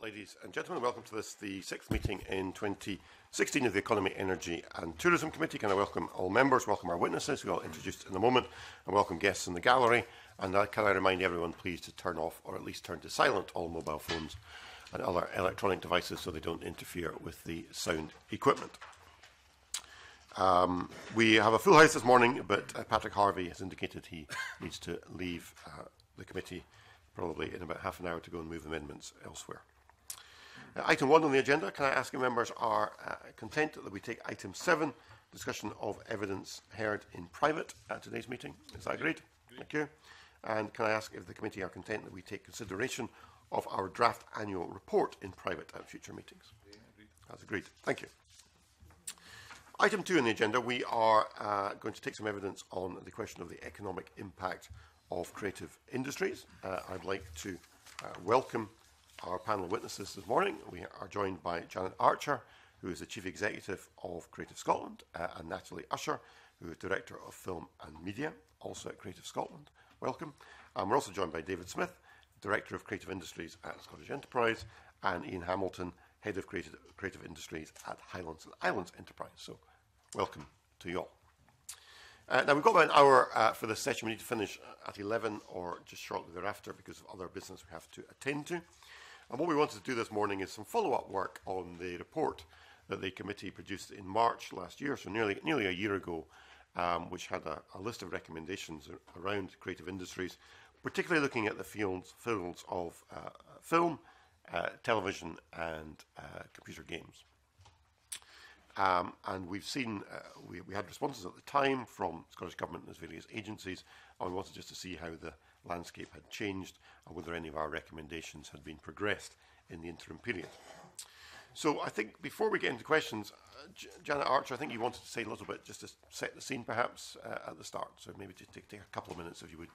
Ladies and gentlemen, welcome to this, the sixth meeting in 2016 of the Economy, Energy and Tourism Committee. Can I welcome all members, welcome our witnesses, who I'll introduce in a moment, and welcome guests in the gallery. And uh, can I remind everyone, please, to turn off or at least turn to silent all mobile phones and other electronic devices so they don't interfere with the sound equipment. Um, we have a full house this morning, but uh, Patrick Harvey has indicated he needs to leave uh, the committee probably in about half an hour to go and move amendments elsewhere. Item one on the agenda, can I ask you members are uh, content that we take item seven, discussion of evidence heard in private at today's meeting? Is that agreed? Thank you. And can I ask if the committee are content that we take consideration of our draft annual report in private at future meetings? That's agreed. Thank you. Item two on the agenda, we are uh, going to take some evidence on the question of the economic impact of creative industries. Uh, I'd like to uh, welcome Our panel of witnesses this morning, we are joined by Janet Archer, who is the Chief Executive of Creative Scotland, uh, and Natalie Usher, who is Director of Film and Media, also at Creative Scotland. Welcome. And we're also joined by David Smith, Director of Creative Industries at Scottish Enterprise, and Ian Hamilton, Head of Creative, Creative Industries at Highlands and Islands Enterprise. So, welcome to you all. Uh, now, we've got about an hour uh, for this session. We need to finish at 11 or just shortly thereafter because of other business we have to attend to. And what we wanted to do this morning is some follow up work on the report that the committee produced in March last year, so nearly, nearly a year ago, um, which had a, a, list of recommendations around creative industries, particularly looking at the fields, fields of uh, film, uh, television, and uh, computer games. Um, and we've seen, uh, we, we, had responses at the time from Scottish Government and its various agencies, and we wanted just to see how the landscape had changed and whether any of our recommendations had been progressed in the interim period. So I think before we get into questions, uh, Janet Archer, I think you wanted to say a little bit just to set the scene perhaps uh, at the start. So maybe just take, take a couple of minutes if you would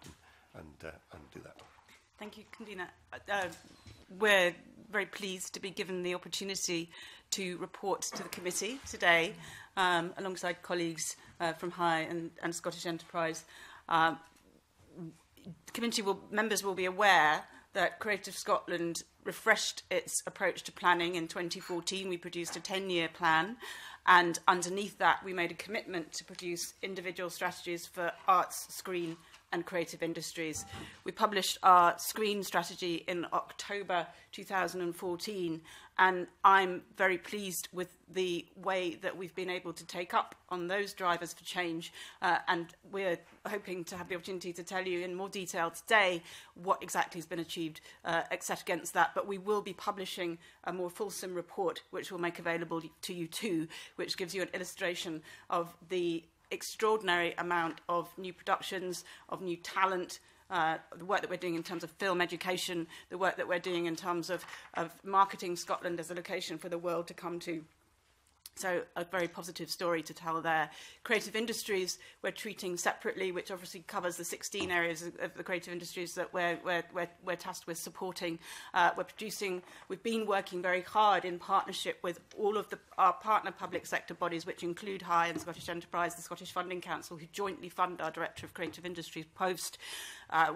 and, uh, and do that. Thank you, Condina. Uh, uh, we're very pleased to be given the opportunity to report to the committee today um, alongside colleagues uh, from High and, and Scottish Enterprise. Um, community will, members will be aware that Creative Scotland refreshed its approach to planning in 2014. We produced a 10-year plan, and underneath that, we made a commitment to produce individual strategies for arts, screen, and creative industries. We published our screen strategy in October 2014, and I'm very pleased with the way that we've been able to take up on those drivers for change. Uh, and we're hoping to have the opportunity to tell you in more detail today what exactly has been achieved uh, set against that. But we will be publishing a more fulsome report, which we'll make available to you too, which gives you an illustration of the extraordinary amount of new productions, of new talent, uh, the work that we're doing in terms of film education, the work that we're doing in terms of, of marketing Scotland as a location for the world to come to. So a very positive story to tell there. Creative industries we're treating separately, which obviously covers the 16 areas of, the creative industries that we're, we're, we're, we're tasked with supporting. Uh, we're producing, we've been working very hard in partnership with all of the, our partner public sector bodies, which include High and Scottish Enterprise, the Scottish Funding Council, who jointly fund our Director of Creative Industries post. Uh,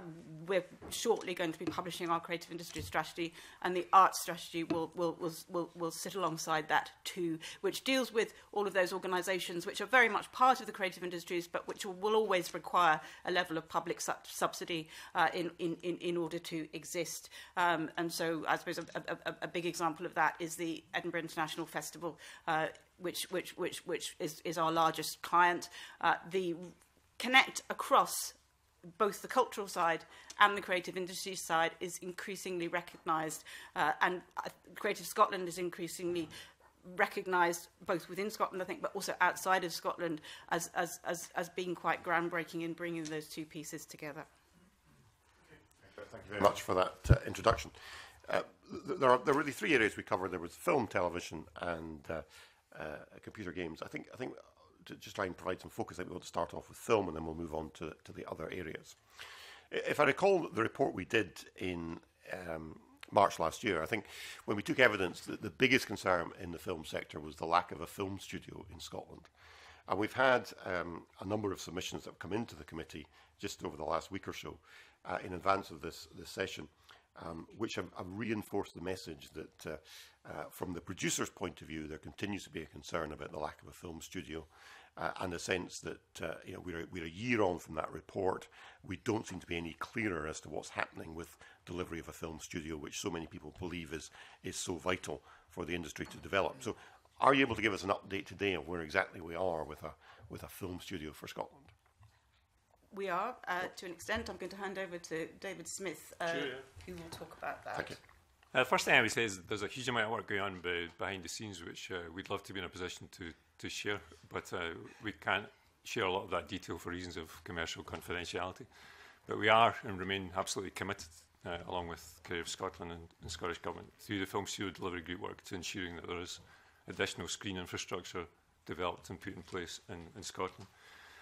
we're shortly going to be publishing our creative industry strategy, and the arts strategy will, will, will, will, will sit alongside that too, which deals with all of those organisations which are very much part of the creative industries, but which will always require a level of public su subsidy uh, in, in, in, in order to exist. Um, and so I suppose a, a, a big example of that is the Edinburgh International Festival, uh, which, which, which, which is, is our largest client. Uh, the connect across both the cultural side and the creative industry side is increasingly recognised uh, and uh, Creative Scotland is increasingly recognised both within Scotland, I think, but also outside of Scotland as, as, as, as being quite groundbreaking in bringing those two pieces together. Thank you very much for that uh, introduction. Uh, th there, are, there are really three areas we covered. There was film, television, and uh, uh, computer games. I think, I think to just try and provide some focus. I think we want to start off with film and then we'll move on to, to the other areas. If I recall the report we did in um, March last year, I think when we took evidence that the biggest concern in the film sector was the lack of a film studio in Scotland. And we've had um, a number of submissions that have come into the committee just over the last week or so uh, in advance of this, this session, um, which have, have reinforced the message that uh, uh, from the producer's point of view, there continues to be a concern about the lack of a film studio uh, and the sense that uh, you know we're we're a year on from that report, we don't seem to be any clearer as to what's happening with delivery of a film studio, which so many people believe is is so vital for the industry to develop. So, are you able to give us an update today of where exactly we are with a with a film studio for Scotland? We are uh, to an extent. I'm going to hand over to David Smith, uh, sure, yeah. who will talk about that. Thank you. Uh, first thing I would say is there's a huge amount of work going on behind the scenes, which uh, we'd love to be in a position to to share, but uh, we can't share a lot of that detail for reasons of commercial confidentiality. But we are and remain absolutely committed, uh, along with Creative Scotland and, and Scottish Government, through the Film Studio Delivery Group work to ensuring that there is additional screen infrastructure developed and put in place in, in Scotland.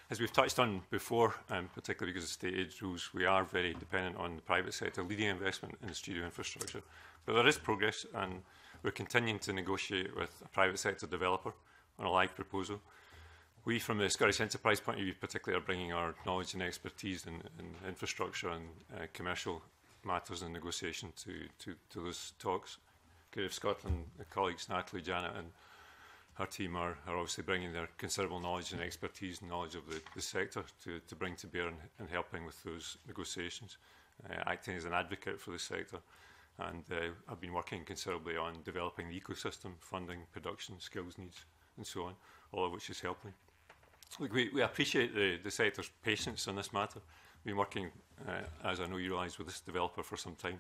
As we've touched on before, um, particularly because of state aid rules, we are very dependent on the private sector leading investment in the studio infrastructure. But there is progress, and we're continuing to negotiate with a private sector developer on a like proposal. We, from the Scottish Enterprise point of view, particularly are bringing our knowledge and expertise in, in infrastructure and uh, commercial matters and negotiation to, to, to those talks. Creative Scotland the colleagues Natalie, Janet and her team are, are obviously bringing their considerable knowledge and expertise and knowledge of the, the sector to, to bring to bear in, in helping with those negotiations, uh, acting as an advocate for the sector. And uh, I've been working considerably on developing the ecosystem, funding, production, skills needs and so on, all of which is helping. Look, we, we appreciate the, the sector's patience on this matter. We've been working, uh, as I know you realise, with this developer for some time,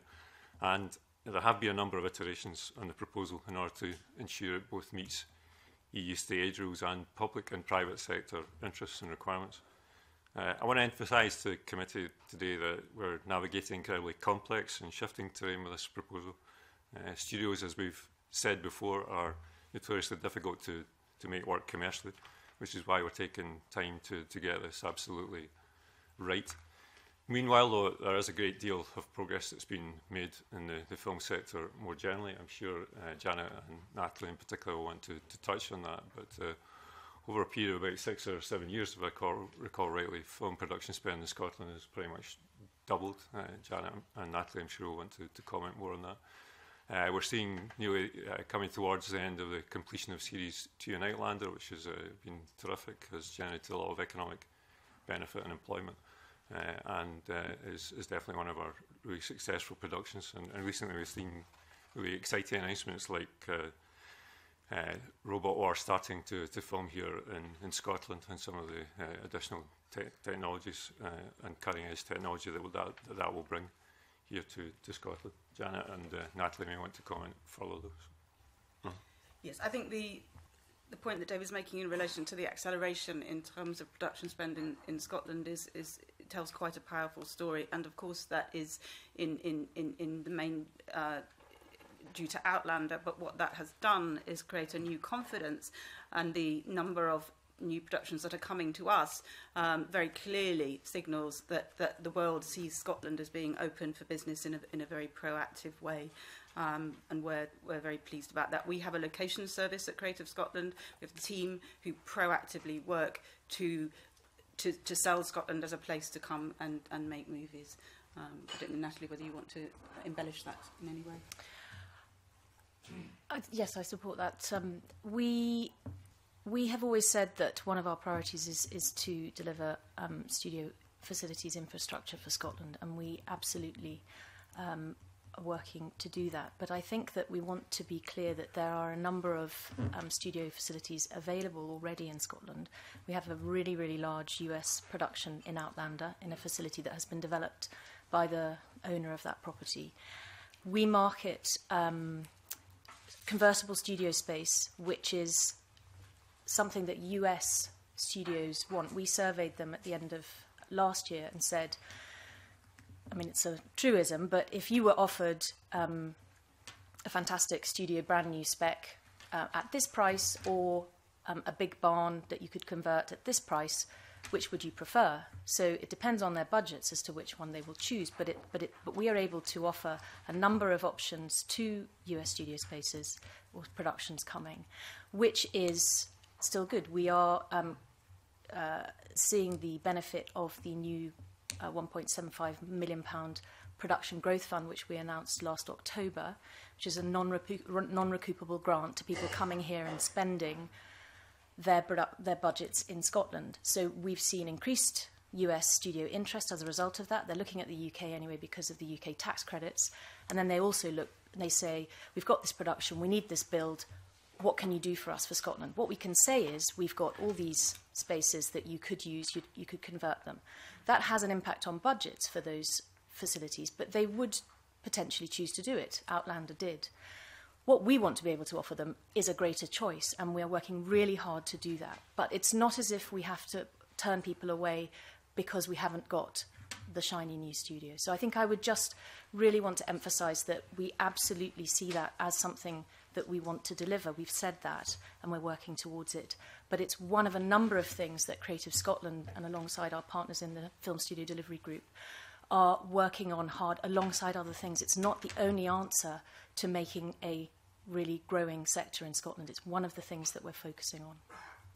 and there have been a number of iterations on the proposal in order to ensure it both meets EU stage rules and public and private sector interests and requirements. Uh, I want to emphasise to the committee today that we're navigating incredibly complex and shifting terrain with this proposal. Uh, studios, as we've said before, are notoriously difficult to to make work commercially, which is why we're taking time to, to get this absolutely right. Meanwhile, though, there is a great deal of progress that's been made in the, the film sector more generally. I'm sure uh, Janet and Natalie in particular want to, to touch on that, but uh, over a period of about six or seven years, if I recall, recall rightly, film production spend in Scotland has pretty much doubled. Uh, Janet and Natalie, I'm sure, will want to, to comment more on that. Uh, we're seeing nearly uh, coming towards the end of the completion of Series 2 in Outlander, which has uh, been terrific, has generated a lot of economic benefit and employment, and is definitely one of our really successful productions. And recently, we've seen really exciting announcements like Robot War starting to film here in Scotland, and some of the additional technologies and cutting-edge technology that will bring here to Scotland. Janet and uh, Natalie may want to comment, follow those. Mm. Yes, I think the the point that David's making in relation to the acceleration in terms of production spend in, in Scotland is, is tells quite a powerful story, and of course that is in in in, in the main. Uh, due to Outlander, but what that has done is create a new confidence, and the number of new productions that are coming to us um, very clearly signals that, that the world sees Scotland as being open for business in a, in a very proactive way. Um, and we're, we're very pleased about that. We have a location service at Creative Scotland. We have a team who proactively work to, to, to sell Scotland as a place to come and, and make movies. Um, I don't know, Natalie, whether you want to embellish that in any way. Uh, yes, I support that. Um, we we have always said that one of our priorities is, is to deliver um, studio facilities infrastructure for Scotland, and we absolutely um, are working to do that. But I think that we want to be clear that there are a number of um, studio facilities available already in Scotland. We have a really, really large US production in Outlander in a facility that has been developed by the owner of that property. We market um, convertible studio space, which is something that US studios want. We surveyed them at the end of last year and said, I mean, it's a truism, but if you were offered um, a fantastic studio, brand new spec uh, at this price, or um, a big barn that you could convert at this price, which would you prefer? So it depends on their budgets as to which one they will choose. But it, but it, but we are able to offer a number of options to US studio spaces or productions coming, which is still good. We are um, uh, seeing the benefit of the new uh, 1.75 million pound production growth fund which we announced last October, which is a non-recoup- non-recoupable grant to people coming here and spending their their budgets in Scotland. So we've seen increased US studio interest as a result of that. They're looking at the UK anyway because of the UK tax credits. And then they also look, they say, we've got this production, we need this build, what can you do for us for Scotland? What we can say is we've got all these spaces that you could use, you, you could convert them. That has an impact on budgets for those facilities, but they would potentially choose to do it. Outlander did. What we want to be able to offer them is a greater choice, and we are working really hard to do that. But it's not as if we have to turn people away because we haven't got the shiny new studio. So I think I would just really want to emphasize that we absolutely see that as something that we want to deliver. We've said that and we're working towards it. But it's one of a number of things that Creative Scotland and alongside our partners in the Film Studio Delivery Group are working on hard alongside other things. It's not the only answer to making a really growing sector in Scotland. It's one of the things that we're focusing on.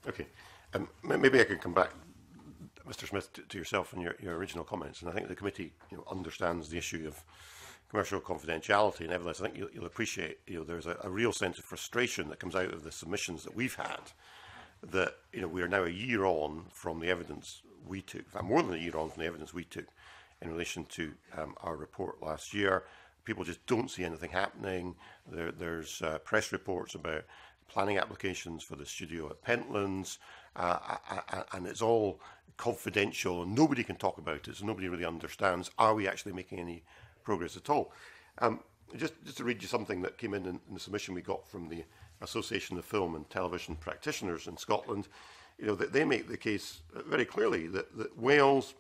Okay. Um, maybe I can come back, Mr. Smith, to, to yourself and your, your original comments. And I think the committee you know, understands the issue of commercial confidentiality. Nevertheless, I think you'll, you'll appreciate you know, there's a, a, real sense of frustration that comes out of the submissions that we've had that you know, we are now a year on from the evidence we took, in fact, more than a year on from the evidence we took in relation to um, our report last year. People just don't see anything happening. There, there's uh, press reports about planning applications for the studio at Pentlands, uh, and it's all confidential, and nobody can talk about it, so nobody really understands, are we actually making any progress at all. Um, just, just to read you something that came in, in in the submission we got from the Association of Film and Television Practitioners in Scotland, you know, that they make the case uh, very clearly that, that Wales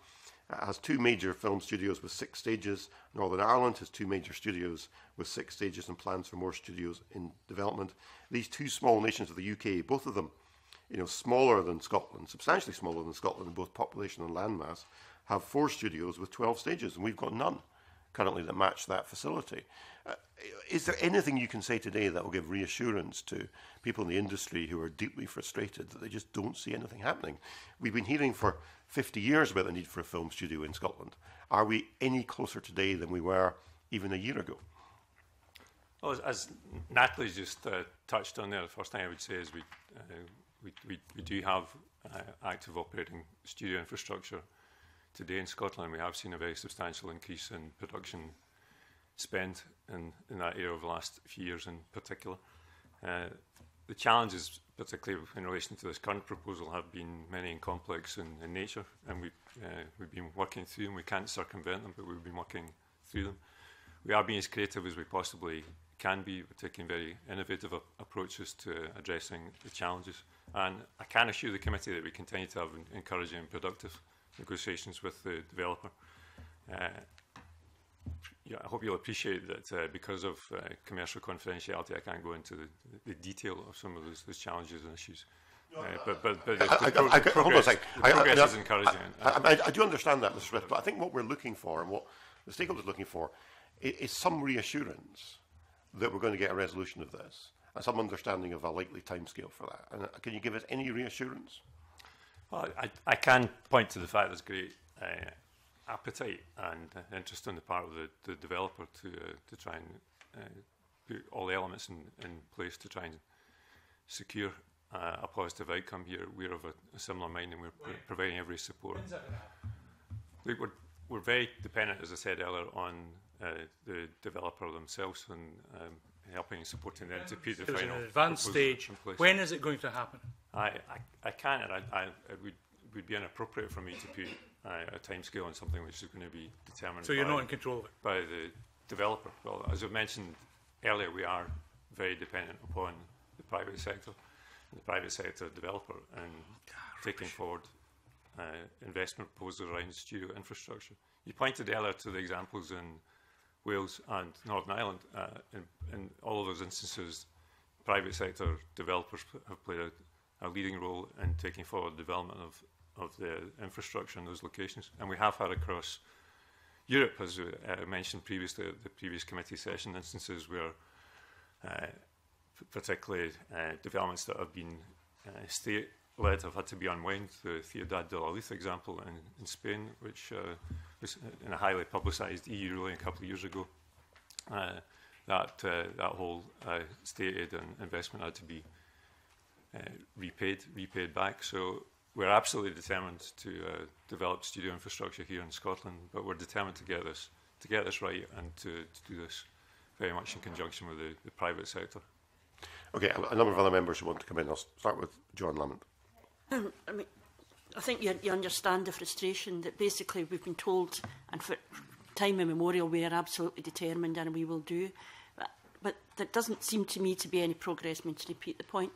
has two major film studios with six stages. Northern Ireland has two major studios with six stages and plans for more studios in development. These two small nations of the UK, both of them, you know, smaller than Scotland, substantially smaller than Scotland in both population and landmass, have four studios with 12 stages, and we've got none currently that match that facility. Uh, is there anything you can say today that will give reassurance to people in the industry who are deeply frustrated that they just don't see anything happening? We've been hearing for 50 years about the need for a film studio in Scotland. Are we any closer today than we were even a year ago? Well, as, as Natalie just uh, touched on there, the first thing I would say is we, uh, we, we, we do have uh, active operating studio infrastructure today in Scotland, we have seen a very substantial increase in production spend in, in that area over the last few years in particular. Uh, the challenges, particularly in relation to this current proposal, have been many and complex in, in nature, and we've, uh, we've been working through them. We can't circumvent them, but we've been working through them. We are being as creative as we possibly can be. We're taking very innovative ap approaches to addressing the challenges. And I can assure the committee that we continue to have encouraging and productive negotiations with the developer. Uh, yeah, I hope you'll appreciate that uh, because of uh, commercial confidentiality, I can't go into the, the detail of some of those, those challenges and issues. but, I, I, do understand that, Mr. Smith, but I think what we're looking for and what the stakeholders are looking for is, is, some reassurance that we're going to get a resolution of this and some understanding of a likely timescale for that. And can you give us any reassurance? Well, I, I can point to the fact there's great uh, appetite and uh, interest on the part of the, the developer to uh, to try and uh, put all the elements in, in place to try and secure uh, a positive outcome here. We're of a, a similar mind and we're pr providing every support. Look, we're, we're very dependent, as I said earlier, on uh, the developer themselves and um, helping and supporting them to put the final advanced stage. When is it going to happen? I, I, I can't, I, I, it would, would be inappropriate for me to put uh, a timescale on something which is going to be determined. So you're by, not in control of it? By the developer. Well, as I mentioned earlier, we are very dependent upon the private sector, the private sector developer, and taking forward uh, investment proposals around studio infrastructure. You pointed earlier to the examples in Wales and Northern Ireland. Uh, in, in all of those instances, private sector developers have played a a leading role in taking forward the development of, of the infrastructure in those locations. And we have had across Europe, as uh, mentioned previously at the previous committee session, instances where uh, particularly uh, developments that have been uh, state-led have had to be unwound. The Ciudad de la Luz example in, in Spain, which uh, was in a highly publicised EU ruling a couple of years ago, uh, that uh, that whole uh, state aid and investment had to be uh, repaid, repaid back. So we're absolutely determined to uh, develop studio infrastructure here in Scotland, but we're determined to get this to get this right and to, to do this very much in conjunction with the, the private sector. Okay, a number of other members who want to come in. I'll start with John Lamont. Um, I mean, I think you, you understand the frustration that basically we've been told, and for time immemorial, we are absolutely determined and we will do. But, but that doesn't seem to me to be any progress. I mean, to repeat the point,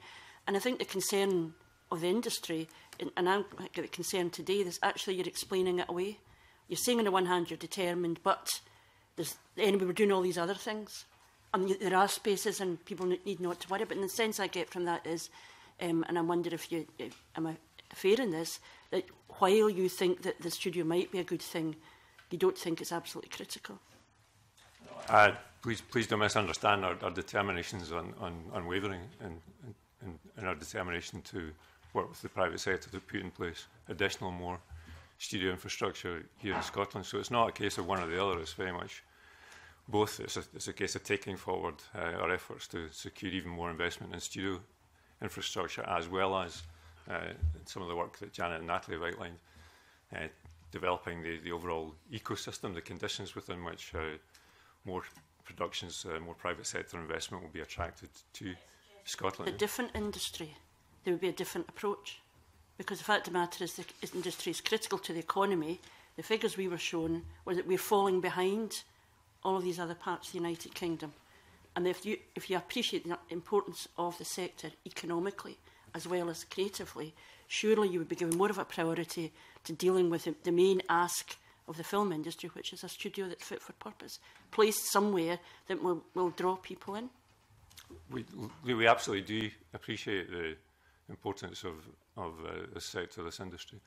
And I think the concern of the industry, and, and I'm the concern today, is actually you're explaining it away. You're saying on the one hand you're determined, but there's, anyway, we're doing all these other things. And there are spaces and people need not to worry. But in the sense I get from that is, um, and I wonder if you, am I fair in this, that while you think that the studio might be a good thing, you don't think it's absolutely critical. Uh, please, please don't misunderstand our, our determinations on, on, on wavering and, in in, in our determination to work with the private sector to put in place additional more studio infrastructure here in Scotland. So it's not a case of one or the other, it's very much both. It's a, it's a case of taking forward uh, our efforts to secure even more investment in studio infrastructure as well as uh, some of the work that Janet and Natalie have outlined, uh, developing the, the overall ecosystem, the conditions within which uh, more productions, uh, more private sector investment will be attracted to. Scotland. A different industry, there would be a different approach. Because the fact of the matter is the industry is critical to the economy. The figures we were shown were that we're falling behind all of these other parts of the United Kingdom. And if you, if you appreciate the importance of the sector economically as well as creatively, surely you would be giving more of a priority to dealing with the, the main ask of the film industry, which is a studio that's fit for purpose, placed somewhere that will, will draw people in we, we absolutely do appreciate the importance of, of uh, this sector, this industry.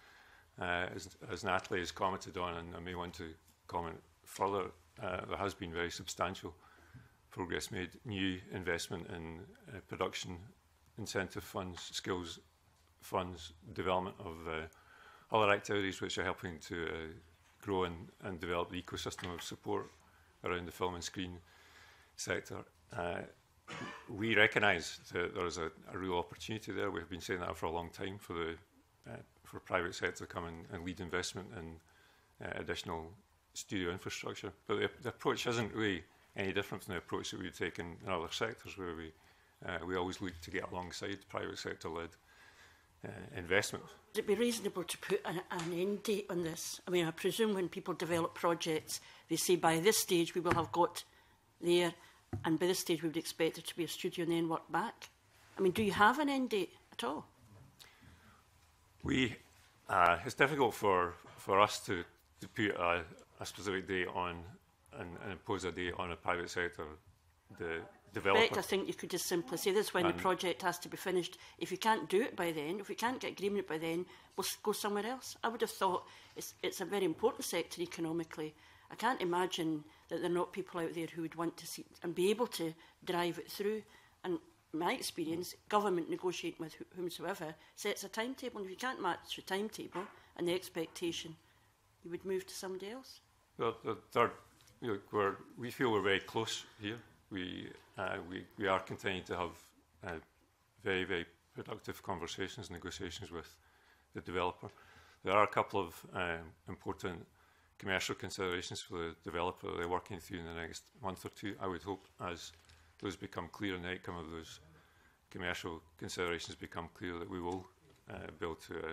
Uh, as, as Natalie has commented on, and I may want to comment further, uh, there has been very substantial progress made, new investment in uh, production incentive funds, skills funds, development of uh, other activities which are helping to uh, grow and, and develop the ecosystem of support around the film and screen sector. Uh, we recognise that there is a, a, real opportunity there. We've been saying that for a long time for the uh, for private sector to come and, and lead investment in uh, additional studio infrastructure. But the, the, approach isn't really any different from the approach that we take in, in other sectors where we uh, we always look to get alongside private sector led uh, investment. Would it be reasonable to put an, an end date on this? I mean, I presume when people develop projects, they say by this stage we will have got there And by this stage, we would expect there to be a studio and then work back. I mean, do you have an end date at all? We, uh, it's difficult for, for us to, to put a, a specific date on and, and impose a date on a private sector. The developer. I think you could just simply say this when and the project has to be finished. If you can't do it by then, if we can't get agreement by then, we'll go somewhere else. I would have thought it's, it's a very important sector economically. I can't imagine that there are not people out there who would want to see and be able to drive it through. And my experience, government negotiating with whomsoever sets a timetable, and if you can't match the timetable and the expectation, you would move to somebody else. Well, the third, you know, we feel we're very close here. We, uh, we, we are continuing to have uh, very, very productive conversations, negotiations with the developer. There are a couple of uh, important commercial considerations for the developer they're working through in the next month or two. I would hope as those become clear and the outcome of those commercial considerations become clear that we will uh, be able to uh,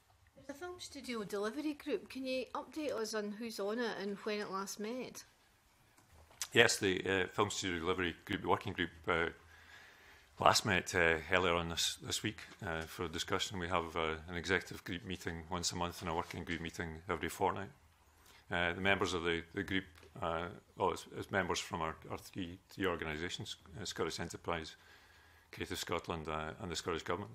The Film Studio Delivery Group, can you update us on who's on it and when it last met? Yes, the uh, Film Studio Delivery Group, Working Group, uh, last met uh, earlier on this, this week uh, for discussion. We have uh, an executive group meeting once a month and a working group meeting every fortnight uh, the members of the, the group, uh, well, it's, it's members from our, our three, three organisations, uh, Scottish Enterprise, Creative Scotland uh, and the Scottish Government.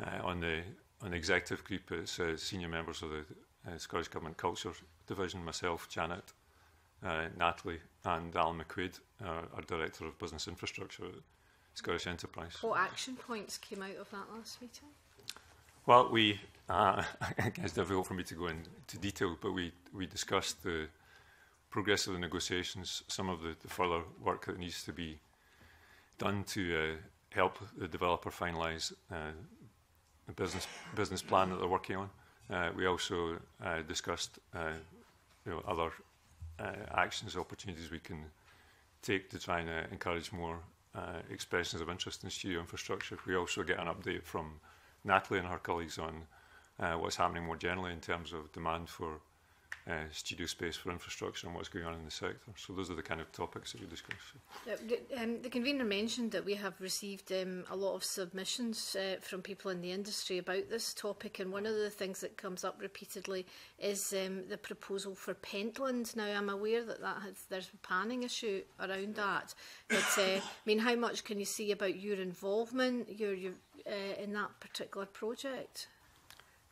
Uh, on the on the executive group, it's uh, senior members of the uh, Scottish Government Culture Division, myself, Janet, uh, Natalie and Alan McQuaid, our, our Director of Business Infrastructure at Scottish Enterprise. What action points came out of that last meeting? Well, we Uh, I it's difficult for me to go into detail, but we, we discussed the progress of the negotiations, some of the, the further work that needs to be done to uh, help the developer finalize uh, the business business plan that they're working on. Uh, we also uh, discussed uh, you know, other uh, actions, opportunities we can take to try and uh, encourage more uh, expressions of interest in studio infrastructure. We also get an update from Natalie and her colleagues on uh, what's happening more generally in terms of demand for uh, studio space for infrastructure and what's going on in the sector. So those are the kind of topics that we discuss. So. Uh, um, the convener mentioned that we have received um, a lot of submissions uh, from people in the industry about this topic, and one of the things that comes up repeatedly is um, the proposal for Pentland. Now, I'm aware that, that has, there's a panning issue around that, but uh, I mean, how much can you see about your involvement your, your, uh, in that particular project?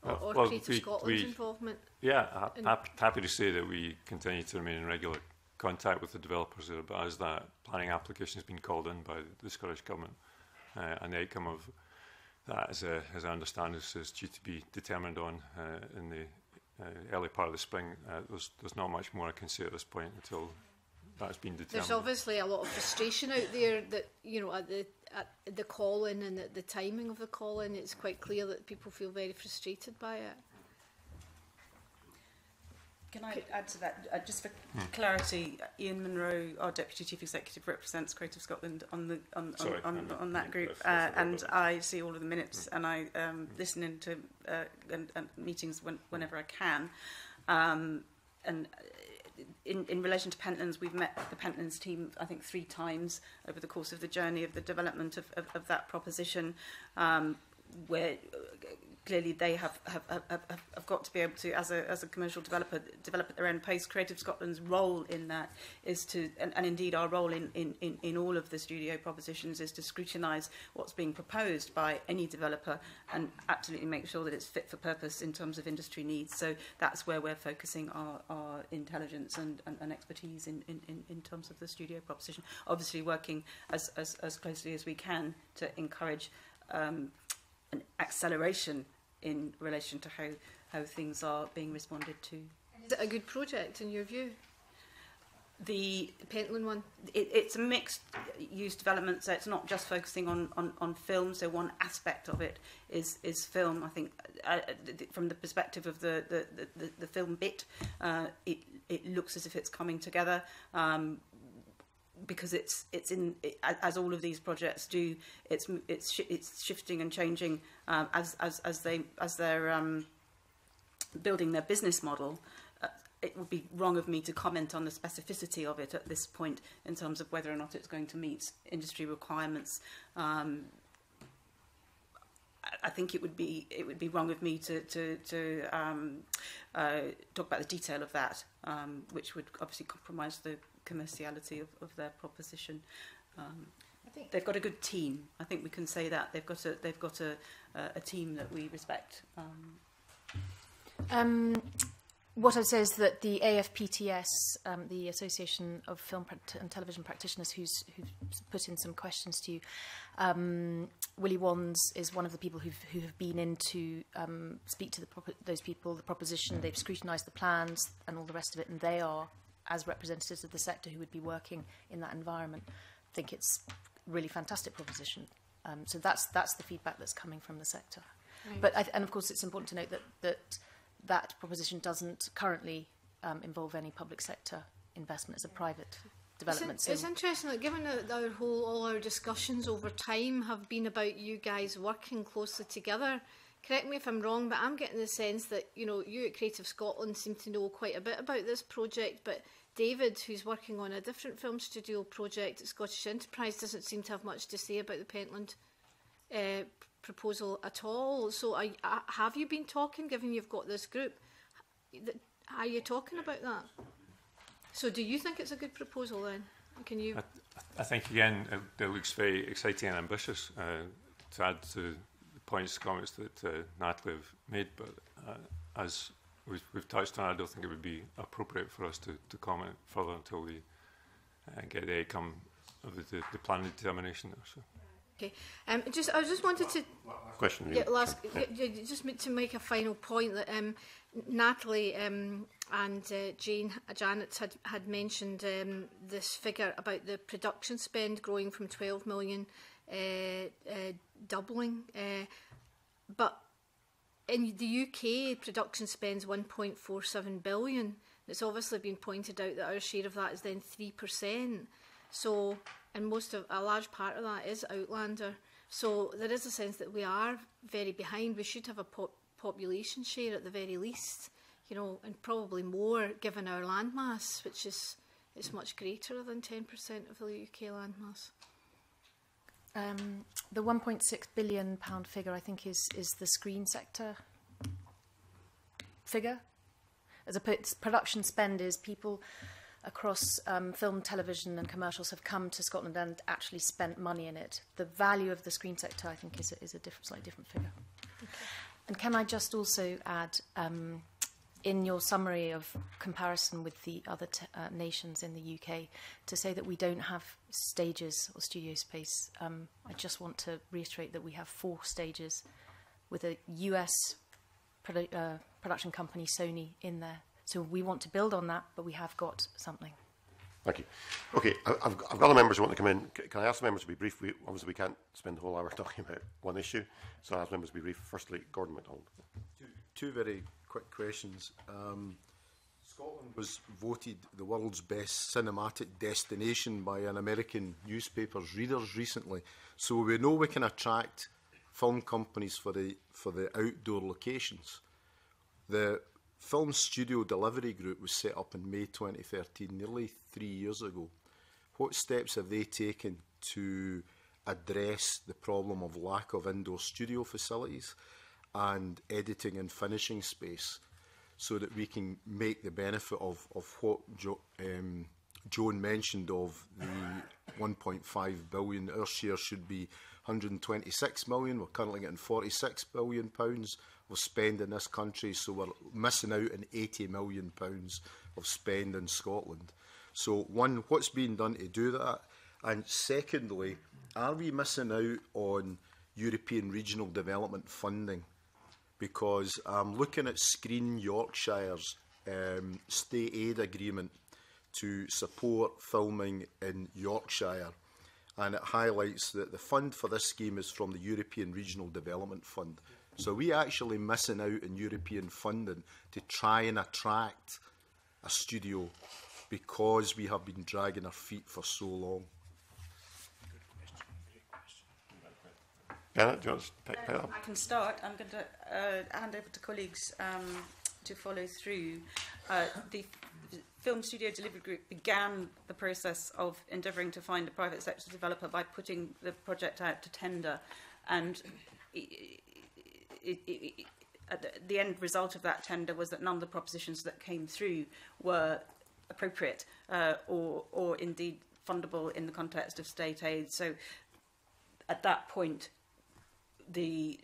or, well, Creative we, Scotland's we, involvement? Yeah, ha in happy to say that we continue to remain in regular contact with the developers there, but as that planning application has been called in by the Scottish Government, uh, and the outcome of that, as, a, uh, as I understand, is, is due to be determined on uh, in the uh, early part of the spring. Uh, there's, there's not much more I can say at this point until that's been determined. There's obviously a lot of frustration out there that, you know, at the at the call-in and at the timing of the call-in, it's quite clear that people feel very frustrated by it. Can I add to that? Uh, just for clarity, Ian Munro, our Deputy Chief Executive, represents Creative Scotland on the on, Sorry, on, on, on that group, uh, and I see all of the minutes, and I um, listen into uh, and, and meetings when, whenever I can. Um, and in, in relation to Pentlands, we've met the Pentlands team, I think, three times over the course of the journey of the development of, of, of that proposition, um, where clearly they have, have, have, have, got to be able to, as a, as a commercial developer, develop at their own pace. Creative Scotland's role in that is to, and, and indeed our role in, in, in, in all of the studio propositions, is to scrutinise what's being proposed by any developer and absolutely make sure that it's fit for purpose in terms of industry needs. So that's where we're focusing our, our intelligence and, and, and expertise in, in, in terms of the studio proposition. Obviously working as, as, as closely as we can to encourage um, an acceleration in relation to how, how things are being responded to. Is it a good project in your view? The, the Pentland one? It, it's a mixed use development, so it's not just focusing on, on, on film. So one aspect of it is is film. I think uh, th from the perspective of the, the, the, the film bit, uh, it, it looks as if it's coming together. Um, because it's it's in it, as all of these projects do it's it's sh it's shifting and changing um, as as as they as they're um, building their business model uh, it would be wrong of me to comment on the specificity of it at this point in terms of whether or not it's going to meet industry requirements um, I think it would be it would be wrong of me to to, to um, uh, talk about the detail of that, um, which would obviously compromise the commerciality of, of their proposition. Um, they've got a good team. I think we can say that they've got a they've got a uh, a team that we respect. Um, um, what I'd say is that the AFPTS, um, the Association of Film and Television Practitioners, who's, who's put in some questions to you, um, Willie Wands is one of the people who've, who have been in to um, speak to the those people, the proposition. They've scrutinised the plans and all the rest of it, and they are as representatives of the sector who would be working in that environment think it's really fantastic proposition. Um, so that's that's the feedback that's coming from the sector. Right. But I th and of course it's important to note that that that proposition doesn't currently um, involve any public sector investment. as a private development. It's, in, it's interesting that given that our whole all our discussions over time have been about you guys working closely together correct me if I'm wrong, but I'm getting the sense that you know you at Creative Scotland seem to know quite a bit about this project, but David, who's working on a different film studio project at Scottish Enterprise, doesn't seem to have much to say about the Pentland uh, proposal at all. So, are, are, uh, have you been talking, given you've got this group? Are you talking about that? So, do you think it's a good proposal then? Can you? I, I think again, it, it, looks very exciting and ambitious. Uh, to add to points, comments that uh, Natlev made, but uh, as we've, we've, touched on, I don't think it would be appropriate for us to, to comment further until we uh, get the outcome of the, the, the planning determination. There, so. Okay. Um, just, I just wanted to... Question. Yeah, last, yeah, just to make a final point that um, Natalie um, and uh, Jane uh, Janet had, had mentioned um, this figure about the production spend growing from 12 million uh, uh, doubling. Uh, but in the UK, production spends 1.47 billion. It's obviously been pointed out that our share of that is then 3%. So, and most of a large part of that is Outlander. So there is a sense that we are very behind. We should have a pop population share at the very least, you know, and probably more given our landmass, which is it's much greater than 10% of the UK landmass. Um, the 1.6 billion pound figure, I think, is is the screen sector figure. As a production spend is people across um, film, television, and commercials have come to Scotland and actually spent money in it. The value of the screen sector, I think, is a, is a different, slightly different figure. Okay. And can I just also add? Um, in your summary of comparison with the other uh, nations in the UK to say that we don't have stages or studio space. Um, I just want to reiterate that we have four stages with a US produ uh, production company, Sony, in there. So we want to build on that, but we have got something. Thank you. Okay, I've, I've got the members who want to come in. Can I ask the members to be brief? We, obviously, we can't spend the whole hour talking about one issue, so I ask members to be brief. Firstly, Gordon MacDonald. Two, two very quick questions. Um, Scotland was voted the world's best cinematic destination by an American newspaper's readers recently. So we know we can attract film companies for the for the outdoor locations. The Film Studio Delivery Group was set up in May 2013, nearly three years ago. What steps have they taken to address the problem of lack of indoor studio facilities and editing and finishing space so that we can make the benefit of, of what jo um, Joan mentioned of the 1.5 billion. Our share should be 126 million. We're currently getting 46 billion pounds of spend in this country, so we're missing out on 80 million pounds of spend in Scotland. So, one, what's being done to do that? And secondly, are we missing out on European regional development funding? because I'm looking at Screen Yorkshire's um, state aid agreement to support filming in Yorkshire. And it highlights that the fund for this scheme is from the European Regional Development Fund. So we actually missing out in European funding to try and attract a studio because we have been dragging our feet for so long. do you want to pick up? I can start. I'm going to uh, hand over to colleagues um, to follow through. Uh, the Film Studio Delivery Group began the process of endeavouring to find a private sector developer by putting the project out to tender. And it, it, it, the end result of that tender was that none of the propositions that came through were appropriate uh, or, or indeed fundable in the context of state aid. So at that point, the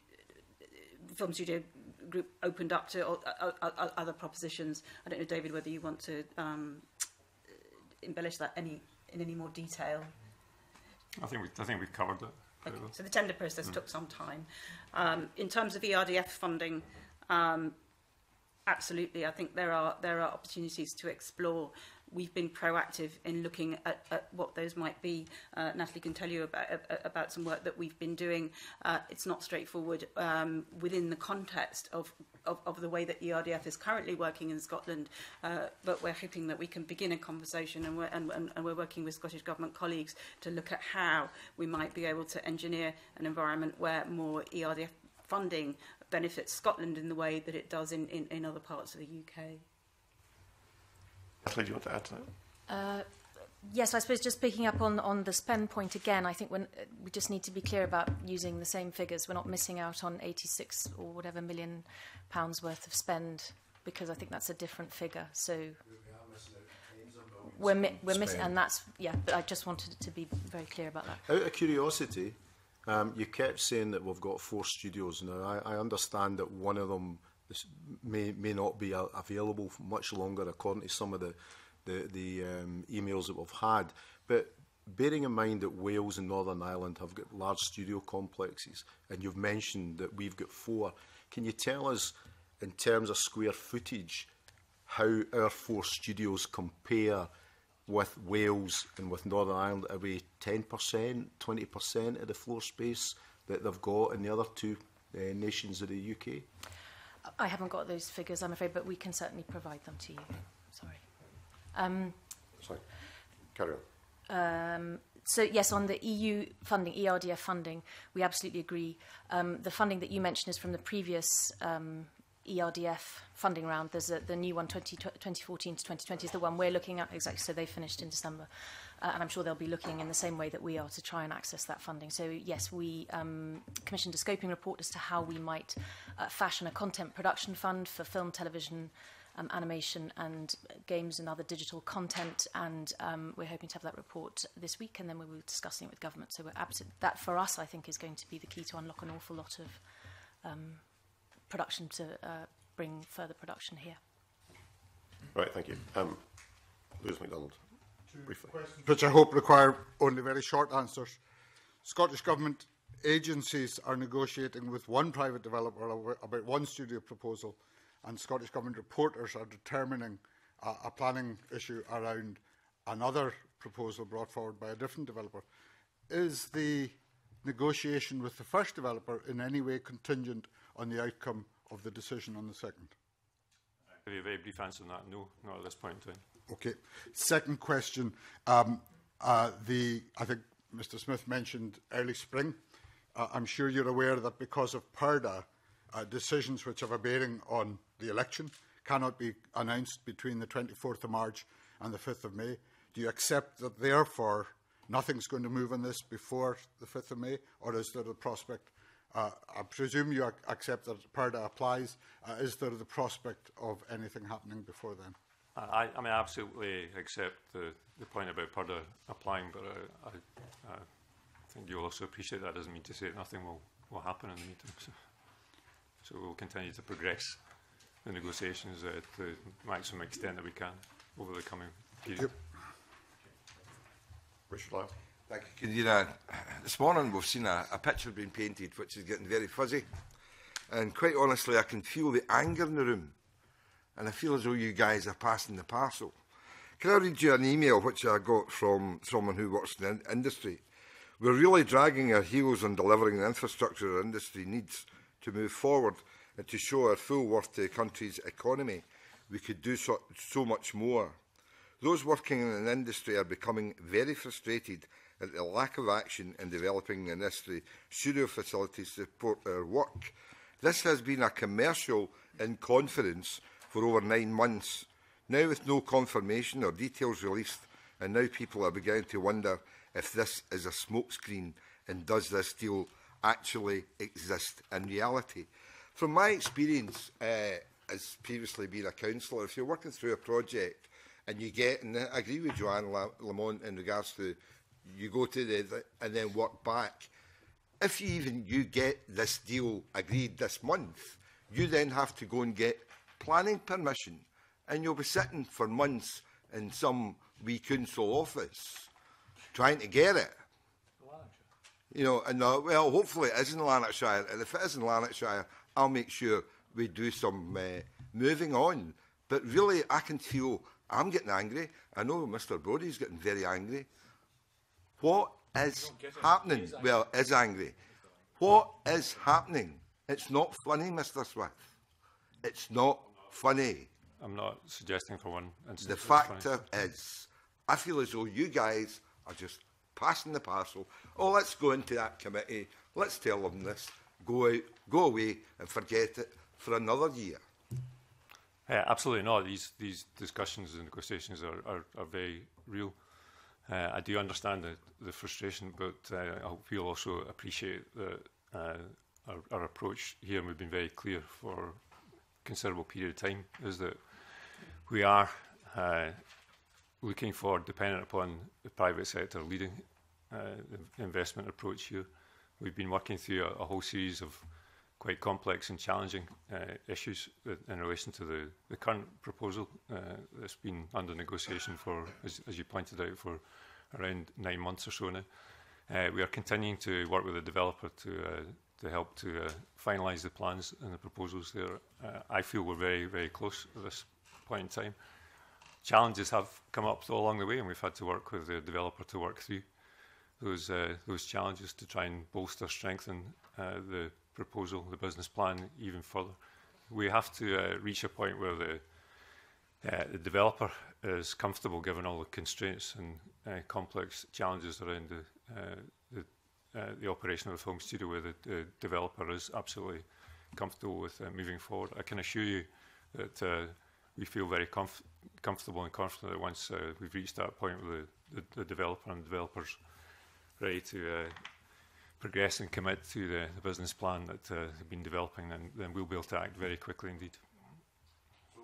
uh, film studio group opened up to uh, uh, other propositions. I don't know, David, whether you want to um, embellish that any in any more detail. I think we, I think we've covered it. Okay. So the tender process mm. took some time. Um, in terms of ERDF funding, um, absolutely, I think there are there are opportunities to explore we've been proactive in looking at, at what those might be. Uh, Natalie can tell you about, uh, about some work that we've been doing. Uh, it's not straightforward um, within the context of, of, of the way that ERDF is currently working in Scotland, uh, but we're hoping that we can begin a conversation and we're, and, and, and we're working with Scottish Government colleagues to look at how we might be able to engineer an environment where more ERDF funding benefits Scotland in the way that it does in, in, in other parts of the UK. Natalie, do you want to add to that? Uh, Yes, I suppose just picking up on, on the spend point again, I think when, uh, we just need to be clear about using the same figures. We're not missing out on 86 or whatever million pounds worth of spend because I think that's a different figure. So we're, mi we're missing, and that's, yeah, but I just wanted to be very clear about that. Out of curiosity, um, you kept saying that we've got four studios. Now, I, I understand that one of them this may may not be available for much longer, according to some of the the, the um, emails that we've had. But bearing in mind that Wales and Northern Ireland have got large studio complexes, and you've mentioned that we've got four, can you tell us, in terms of square footage, how our four studios compare with Wales and with Northern Ireland? Are we 10%, 20% of the floor space that they've got in the other two uh, nations of the UK? I haven't got those figures, I'm afraid, but we can certainly provide them to you. Mm-hmm. Sorry. Um, Sorry. Carry on. Um, so yes, on the EU funding, ERDF funding, we absolutely agree. Um, the funding that you mentioned is from the previous um, ERDF funding round. There's a, the new one, 20, 2014 to 2020, is the one we're looking at exactly. So they finished in December. Uh, and I'm sure they'll be looking in the same way that we are to try and access that funding. So, yes, we um, commissioned a scoping report as to how we might uh, fashion a content production fund for film, television, um, animation and games and other digital content. And um, we're hoping to have that report this week, and then we'll be discussing it with government. So we're absent. That for us, I think, is going to be the key to unlock an awful lot of um, production to uh, bring further production here. Right. Thank you, um, Lewis McDonald. Briefly. questions which I hope require only very short answers. Scottish Government agencies are negotiating with one private developer about one studio proposal, and Scottish Government reporters are determining a planning issue around another proposal brought forward by a different developer. Is the negotiation with the first developer in any way contingent on the outcome of the decision on the second? I you a very brief answer on that. No, not at this point in time. Okay. Second question. Um, uh, the, I think Mr Smith mentioned early spring. Uh, I'm sure you're aware that because of PERDA, uh, decisions which have a bearing on the election cannot be announced between the 24th of March and the 5th of May. Do you accept that, therefore, nothing's going to move on this before the 5th of May, or is there the prospect? Uh, I presume you ac accept that PERDA applies. Uh, is there the prospect of anything happening before then? I, I mean, I absolutely accept the, the point about Purda applying, but I, I, I think you'll also appreciate that doesn't mean to say that nothing will, will happen in the meeting. So, so we'll continue to progress the negotiations uh, to the maximum extent that we can over the coming period. Yep. Richard Lyle. Thank you, Kandina. This morning we've seen a, a picture being painted which is getting very fuzzy. And quite honestly, I can feel the anger in the room and I feel as though you guys are passing the parcel. Can I read you an email which I got from someone who works in the industry? We're really dragging our heels on delivering the infrastructure our industry needs to move forward and to show our full worth to the country's economy. We could do so, so much more. Those working in the industry are becoming very frustrated at the lack of action in developing the industry studio facilities to support their work. This has been a commercial in confidence for over nine months. Now, with no confirmation or details released, and now people are beginning to wonder if this is a smokescreen and does this deal actually exist in reality. From my experience uh, as previously being a councillor, if you're working through a project and you get, and I agree with Joanne Lamont in regards to you go to the, and then work back. If you even you get this deal agreed this month, you then have to go and get planning permission, and you'll be sitting for months in some wee council office trying to get it. You know, and uh, well, hopefully it is in Lanarkshire, and if it is in Lanarkshire, I'll make sure we do some uh, moving on. But really, I can feel I'm getting angry. I know Mr. is getting very angry. What is happening? Well, is angry. What is happening? It's not funny, Mr. Swift. It's not funny. I'm not suggesting for one instance. The factor is, I feel as though you guys are just passing the parcel. Oh, let's go into that committee. Let's tell them this. Go out, go away, and forget it for another year. Yeah, absolutely not. These these discussions and negotiations are are, are very real. Uh, I do understand the, the frustration, but uh, I hope you'll also appreciate that uh, our, our approach here, and we've been very clear for considerable period of time is that we are uh, looking for, dependent upon the private sector leading uh, investment approach here. We've been working through a, a whole series of quite complex and challenging uh, issues in relation to the, the current proposal uh, that's been under negotiation for, as, as you pointed out, for around nine months or so now. Uh, we are continuing to work with the developer to uh, to help to uh, finalise the plans and the proposals there. Uh, I feel we're very, very close at this point in time. Challenges have come up all along the way, and we've had to work with the developer to work through those uh, those challenges to try and bolster, strengthen uh, the proposal, the business plan even further. We have to uh, reach a point where the uh, the developer is comfortable given all the constraints and uh, complex challenges around the uh, Uh, the operation of the film studio with the developer is absolutely comfortable with uh, moving forward. I can assure you that uh, we feel very comfortable and confident that once we've reached that point with the developer and developers ready to progress and commit to the business plan that they've been developing, then we'll be able to act very quickly indeed.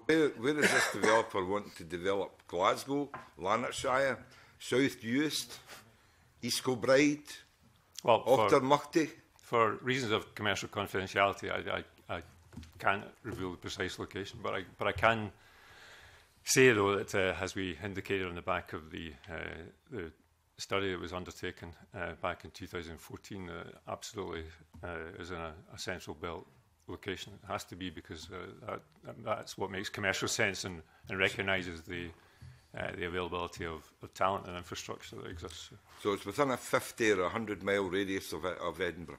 Where does this developer want to develop? Glasgow, Lanarkshire, South Uist, East Kilbride, Well, for, er For reasons of commercial confidentiality, I, I, I can't reveal the precise location, but I, but I can say, though, that uh, as we indicated on the back of the, uh, the study that was undertaken uh, back in 2014, uh, absolutely uh, is in a, a central belt location. It has to be because uh, that, that's what makes commercial sense and, and recognises the uh, the availability of, of talent and infrastructure that exists. So it's within a 50 or 100 mile radius of, of Edinburgh?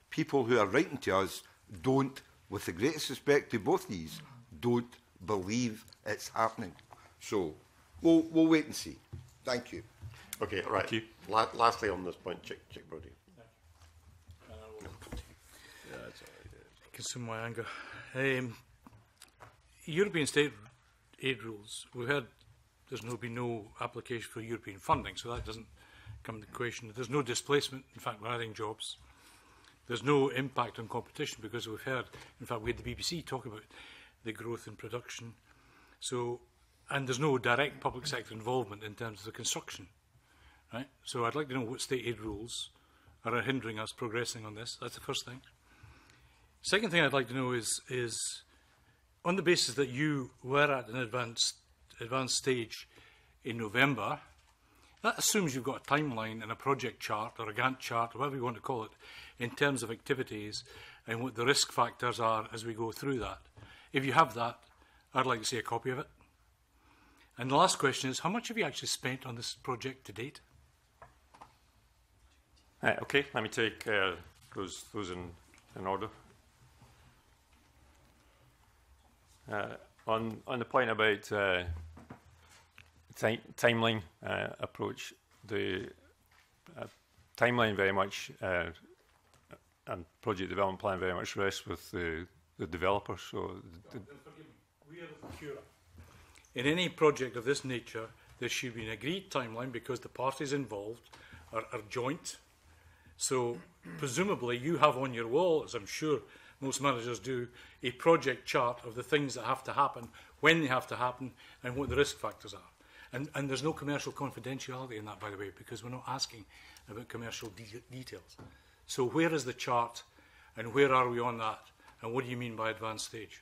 people who are writing to us don't, with the greatest respect to both these, don't believe it's happening. So we'll, we'll wait and see. Thank you. Okay, right. La lastly on this point, Chick, Chick Brody. No, Consume my anger. Um, European state aid rules. We've heard there's no be no application for European funding, so that doesn't come into question. There's no displacement. In fact, we're adding jobs. there's no impact on competition because we've heard, in fact, we had the BBC talk about the growth in production. So, and there's no direct public sector involvement in terms of the construction. Right? So I'd like to know what state aid rules are hindering us progressing on this. That's the first thing. Second thing I'd like to know is, is on the basis that you were at an advanced, advanced stage in November, that assumes you've got a timeline and a project chart or a Gantt chart or whatever you want to call it in terms of activities and what the risk factors are as we go through that. If you have that, I'd like to see a copy of it. And the last question is, how much have you actually spent on this project to date? Uh, okay, let me take uh, those, those in, in order. Uh, on, on the point about uh, ti timeline uh, approach, the uh, timeline very much uh, and project development plan very much rests with the, the developer. So the, in any project of this nature, there should be an agreed timeline because the parties involved are, are joint. So presumably you have on your wall, as I'm sure most managers do, a project chart of the things that have to happen, when they have to happen, and what the risk factors are. And, and there's no commercial confidentiality in that, by the way, because we're not asking about commercial de details. So where is the chart and where are we on that? And what do you mean by advanced stage?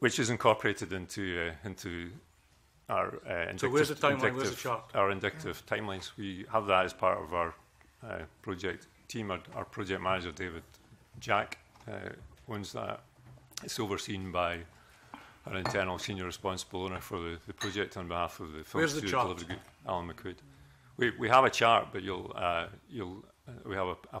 Which is incorporated into uh, into our uh, So where's the timeline? Where's the chart? Our indicative timelines. We have that as part of our uh, project team. Our, our, project manager, David Jack, uh, owns that. It's overseen by our internal senior responsible owner for the, the project on behalf of the film Where's studio the chart? group, Alan McQuaid. We, we have a chart, but you'll uh, you'll uh, we have a, a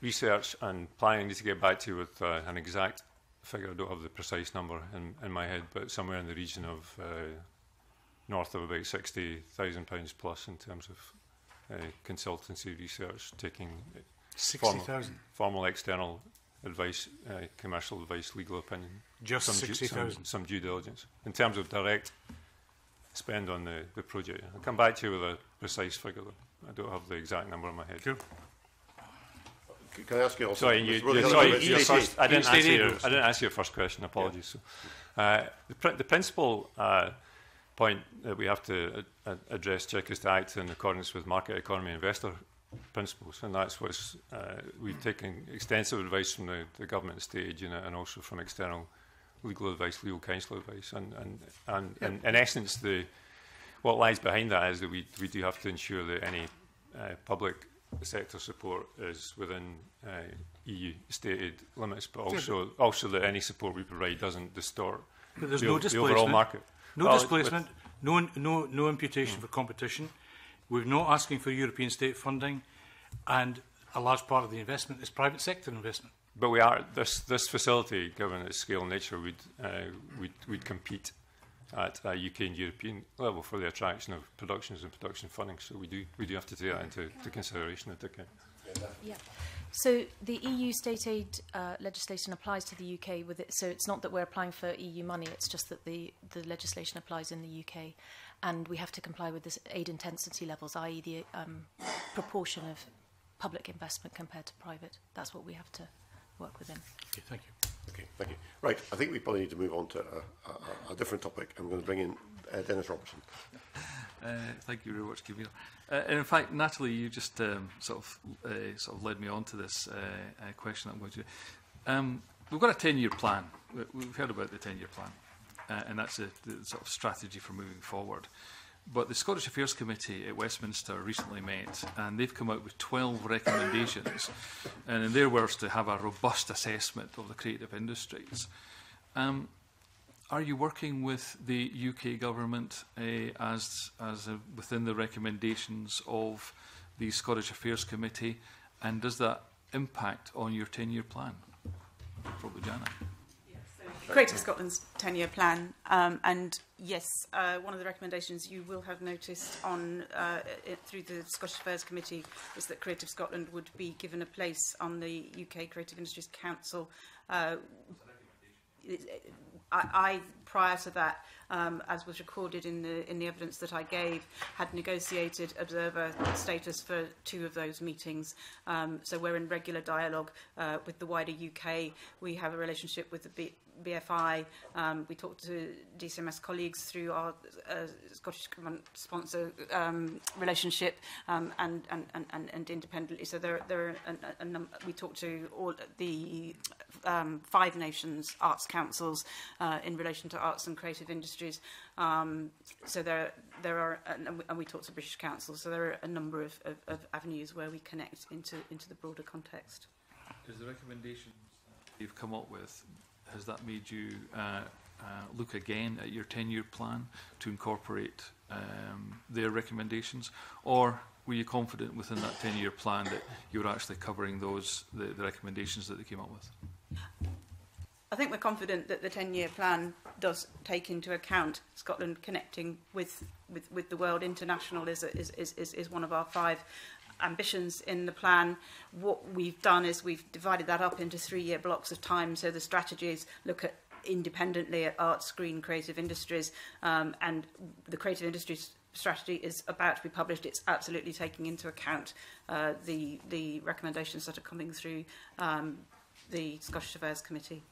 research and planning. Need to get back to you with uh, an exact figure. I don't have the precise number in, in my head, but somewhere in the region of uh, north of about sixty thousand pounds plus in terms of uh, consultancy research, taking uh, sixty thousand formal, formal external advice, uh, commercial advice, legal opinion. Just some 60,000? Some, some, due diligence. In terms of direct spend on the, the project. I'll come back to you with a precise figure, though. I don't have the exact number in my head. Sure. Can I ask you also? Sorry, you, really you, sorry your first, I, didn't answer your, I didn't answer your first question. Apologies. Yeah. So, uh, the, pr the principal uh, point that we have to uh, uh address is to act in accordance with market economy investor principles, and that's what uh, we've taken extensive advice from the, the government stage you know, and also from external legal advice, legal counsel advice, and and and, yeah. and in essence, the what lies behind that is that we we do have to ensure that any uh, public sector support is within uh, EU stated limits, but also also that any support we provide doesn't distort but there's the, no displacement, the overall market. No well, displacement, no no no imputation mm. for competition. We're not asking for European state funding, and a large part of the investment is private sector investment. But we are this this facility, given its scale and nature, would uh, would would compete at a UK and European level for the attraction of productions and production funding. So we do we do have to take that into, into consideration. I think. Yeah. So the EU state aid uh, legislation applies to the UK with it. So it's not that we're applying for EU money. It's just that the the legislation applies in the UK, and we have to comply with the aid intensity levels, i.e., the um, proportion of public investment compared to private. That's what we have to work within. Okay, thank you. Okay, thank you. Right, I think we probably need to move on to a, a, a different topic. I'm going to bring in uh, Dennis Robertson. Uh, thank you very much, Camille. Uh, and in fact, Natalie, you just um, sort of uh, sort of led me on to this uh, uh, question that I'm going to. Um, we've got a 10-year plan. We've heard about the 10-year plan, uh, and that's a, the sort of strategy for moving forward. Uh, But the Scottish Affairs Committee at Westminster recently met and they've come out with 12 recommendations, and in their words, to have a robust assessment of the creative industries. Um, are you working with the UK government uh, as, as a, uh, within the recommendations of the Scottish Affairs Committee, and does that impact on your 10 year plan? Probably Janet. Creative Scotland's 10-year plan. Um, and yes, uh, one of the recommendations you will have noticed on uh, it, through the Scottish Affairs Committee is that Creative Scotland would be given a place on the UK Creative Industries Council. Uh, I, I, prior to that, um, as was recorded in the in the evidence that I gave, had negotiated observer status for two of those meetings. Um, so we're in regular dialogue uh, with the wider UK. We have a relationship with the B BFI. Um, we talked to DCMS colleagues through our uh, Scottish sponsor um, relationship um, and, and, and, and independently. So there, there are a, a, a we talked to all the um, five nations arts councils uh, in relation to arts and creative industries. Um, so there, there are, and we talked to British Council, so there are a number of, of, of avenues where we connect into, into the broader context. Is the recommendations you've come up with has that made you uh, uh, look again at your 10 year plan to incorporate um, their recommendations? Or were you confident within that 10 year plan that you were actually covering those the, the recommendations that they came up with? I think we're confident that the 10 year plan does take into account Scotland connecting with, with, with the world. International is, a, is, is, is one of our five ambitions in the plan, what we've done is we've divided that up into three-year blocks of time. So the strategies look at independently at art, screen, creative industries, um, and the creative industries strategy is about to be published. It's absolutely taking into account uh, the the recommendations that are coming through um, the Scottish Affairs Committee.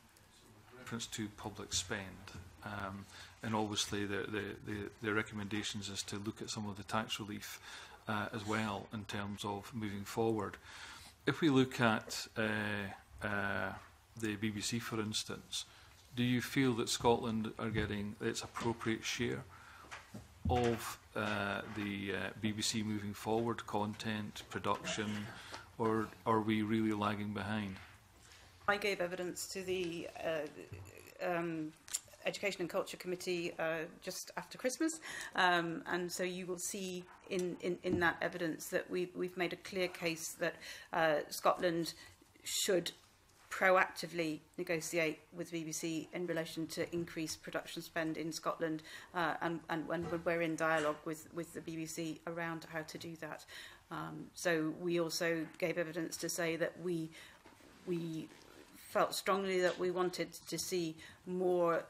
Reference to public spend. Um, and obviously the, the, the, the recommendations is to look at some of the tax relief uh, as well in terms of moving forward. If we look at uh, uh, the BBC, for instance, do you feel that Scotland are getting its appropriate share of uh, the uh, BBC moving forward content production, or are we really lagging behind? I gave evidence to the uh, um, Education and Culture Committee uh, just after Christmas. Um, and so you will see in, in, in that evidence that we, we've made a clear case that uh, Scotland should proactively negotiate with BBC in relation to increased production spend in Scotland uh, and, and when we're in dialogue with, with the BBC around how to do that. Um, so we also gave evidence to say that we we felt strongly that we wanted to see more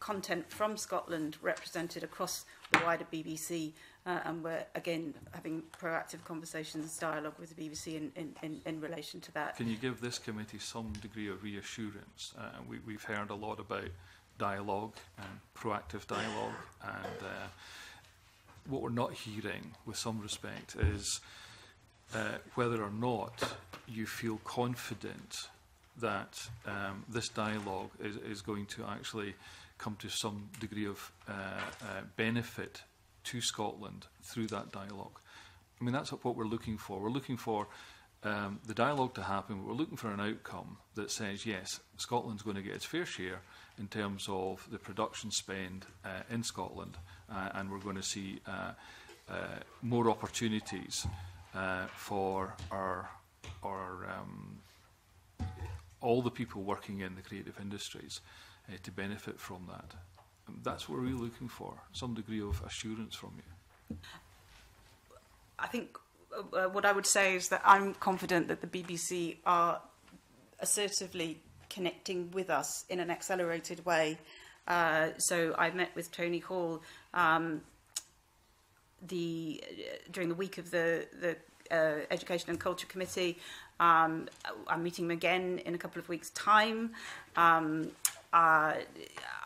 content from Scotland represented across the wider BBC. Uh, and we're, again, having proactive conversations, and dialogue with the BBC in, in, in, in relation to that. Can you give this committee some degree of reassurance? Uh, we, we've heard a lot about dialogue and proactive dialogue and uh, what we're not hearing with some respect is uh, whether or not you feel confident that um, this dialogue is, is going to actually come to some degree of uh, uh, benefit to Scotland through that dialogue. I mean, that's what we're looking for. We're looking for um, the dialogue to happen, we're looking for an outcome that says, yes, Scotland's going to get its fair share in terms of the production spend uh, in Scotland, uh, and we're going to see uh, uh, more opportunities uh, for our, our um, all the people working in the creative industries uh, to benefit from that. And um, that's what we're really looking for, some degree of assurance from you. I think uh, uh what I would say is that I'm confident that the BBC are assertively connecting with us in an accelerated way. Uh, so I met with Tony Hall um, the uh, during the week of the the uh, Education and Culture Committee. Um, I'm meeting him again in a couple of weeks' time. Um, uh,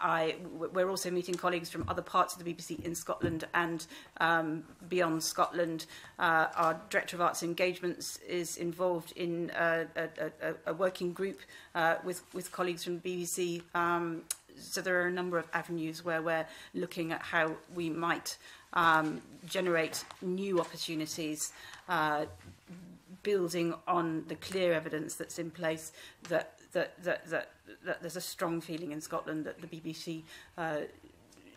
I, we're also meeting colleagues from other parts of the BBC in Scotland and um, beyond Scotland. Uh, our Director of Arts Engagements is involved in uh, a, a, a working group uh, with, with colleagues from BBC. Um, so there are a number of avenues where we're looking at how we might um, generate new opportunities uh, building on the clear evidence that's in place that that that, that that there's a strong feeling in Scotland that the BBC uh,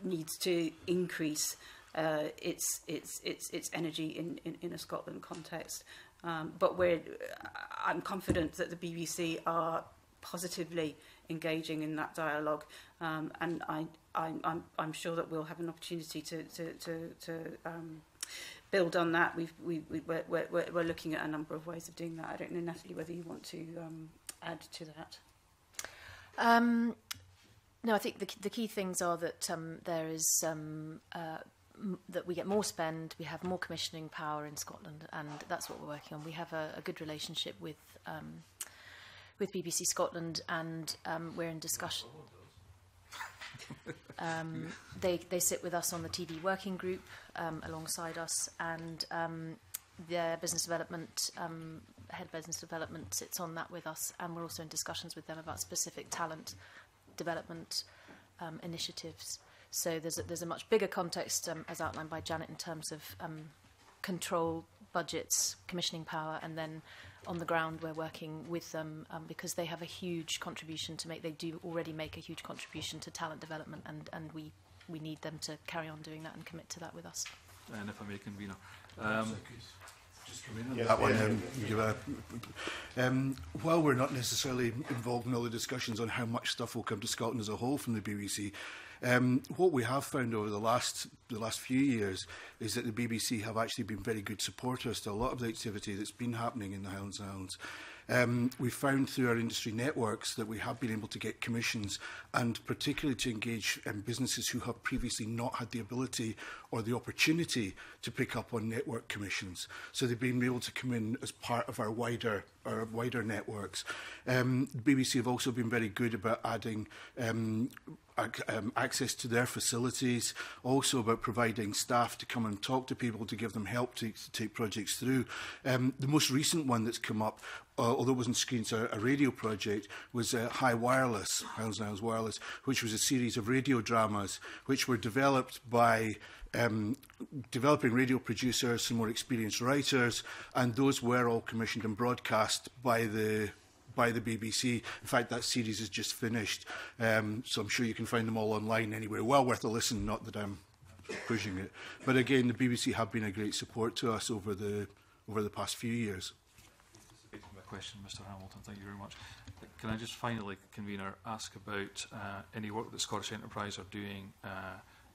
needs to increase uh, its its its its energy in, in, in a Scotland context. Um, but we're, I'm confident that the BBC are positively engaging in that dialogue, um, and I, I I'm I'm sure that we'll have an opportunity to to to, to um, build on that. We've we, we we're, we're, we're looking at a number of ways of doing that. I don't know, Natalie, whether you want to um, add to that. Um, no, I think the, the key things are that um, there is um, uh, that we get more spend, we have more commissioning power in Scotland, and that's what we're working on. We have a, a good relationship with um, with BBC Scotland, and um, we're in discussion. um, they they sit with us on the TV working group um, alongside us, and um, their business development um, head of business development sits on that with us, and we're also in discussions with them about specific talent development um, initiatives. So there's a, there's a much bigger context, um, as outlined by Janet, in terms of um, control, budgets, commissioning power, and then on the ground we're working with them um, because they have a huge contribution to make. They do already make a huge contribution to talent development, and, and we we need them to carry on doing that and commit to that with us. And if I may, convener. Um, Yes, that one, um, yeah, a, Um, while we're not necessarily involved in all the discussions on how much stuff will come to Scotland as a whole from the BBC, um, what we have found over the last the last few years is that the BBC have actually been very good supporters to a lot of the activity that's been happening in the Highlands and Islands um, we've found through our industry networks that we have been able to get commissions and particularly to engage um, businesses who have previously not had the ability or the opportunity to pick up on network commissions. So they've been able to come in as part of our wider our wider networks. Um, the BBC have also been very good about adding um, um, access to their facilities, also about providing staff to come and talk to people to give them help to, to take projects through. Um, the most recent one that's come up uh, although it wasn't screens, a, a radio project, was uh, High Wireless, Hiles and Isles Wireless, which was a series of radio dramas which were developed by um, developing radio producers and more experienced writers, and those were all commissioned and broadcast by the by the BBC. In fact, that series is just finished, um, so I'm sure you can find them all online anyway. Well worth a listen, not that I'm pushing it. But again, the BBC have been a great support to us over the, over the past few years. Question, Mr Hamilton, thank you very much. Can I just finally, convener, ask about uh, any work that Scottish Enterprise are doing uh,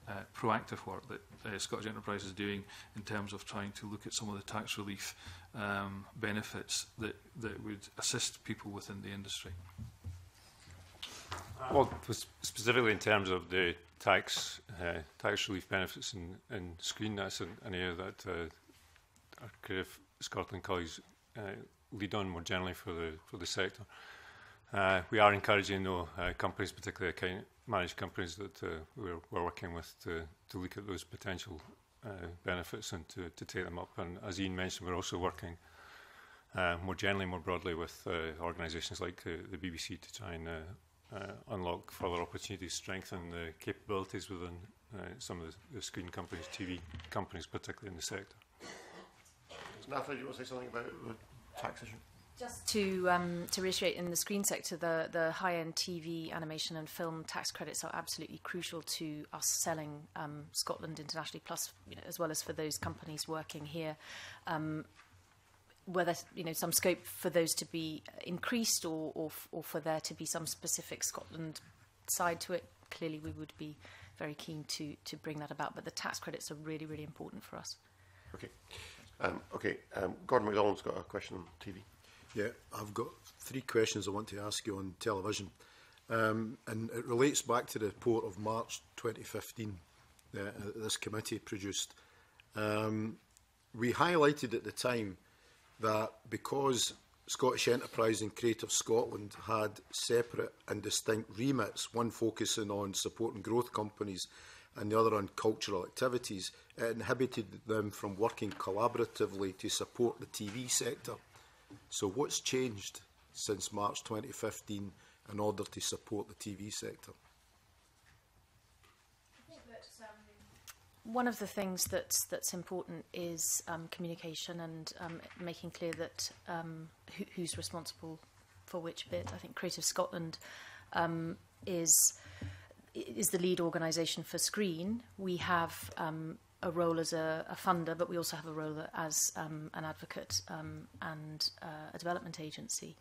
uh, proactive work that uh, Scottish Enterprise is doing in terms of trying to look at some of the tax relief um, benefits that, that would assist people within the industry. Uh, well, specifically in terms of the tax uh, tax relief benefits and, in screen, that's an, an area that uh, our creative Scotland colleagues uh, lead on more generally for the for the sector. Uh, we are encouraging though uh, companies, particularly account managed companies that uh, we're, we're working with to, to look at those potential uh, benefits and to, to take them up. And as Ian mentioned, we're also working uh, more generally, more broadly with uh, organisations like uh, the, the BBC to try and uh, uh, unlock further opportunities, strengthen the capabilities within uh, some of the, the screen companies, TV companies, particularly in the sector. Nathalie, do you want to say something about the tax issue? Just to um, to reiterate, in the screen sector, the the high end TV, animation, and film tax credits are absolutely crucial to us selling um, Scotland internationally, plus you know, as well as for those companies working here. Um, whether you know some scope for those to be increased, or or, or for there to be some specific Scotland side to it, clearly we would be very keen to to bring that about. But the tax credits are really really important for us. Okay. Um, okay, um, Gordon McDonald's got a question on TV. Yeah, I've got three questions I want to ask you on television. Um, and it relates back to the report of March 2015 uh, this committee produced. Um, we highlighted at the time that because Scottish Enterprise and Creative Scotland had separate and distinct remits, one focusing on supporting growth companies and the other on cultural activities, it inhibited them from working collaboratively to support the TV sector. So what's changed since March 2015 in order to support the TV sector? One of the things that's that's important is um, communication and um, making clear that um, who, who's responsible for which bit. I think Creative Scotland um, is is the lead organisation for Screen. We have um, a role as a, a funder, but we also have a role as um, an advocate um, and uh, a development agency.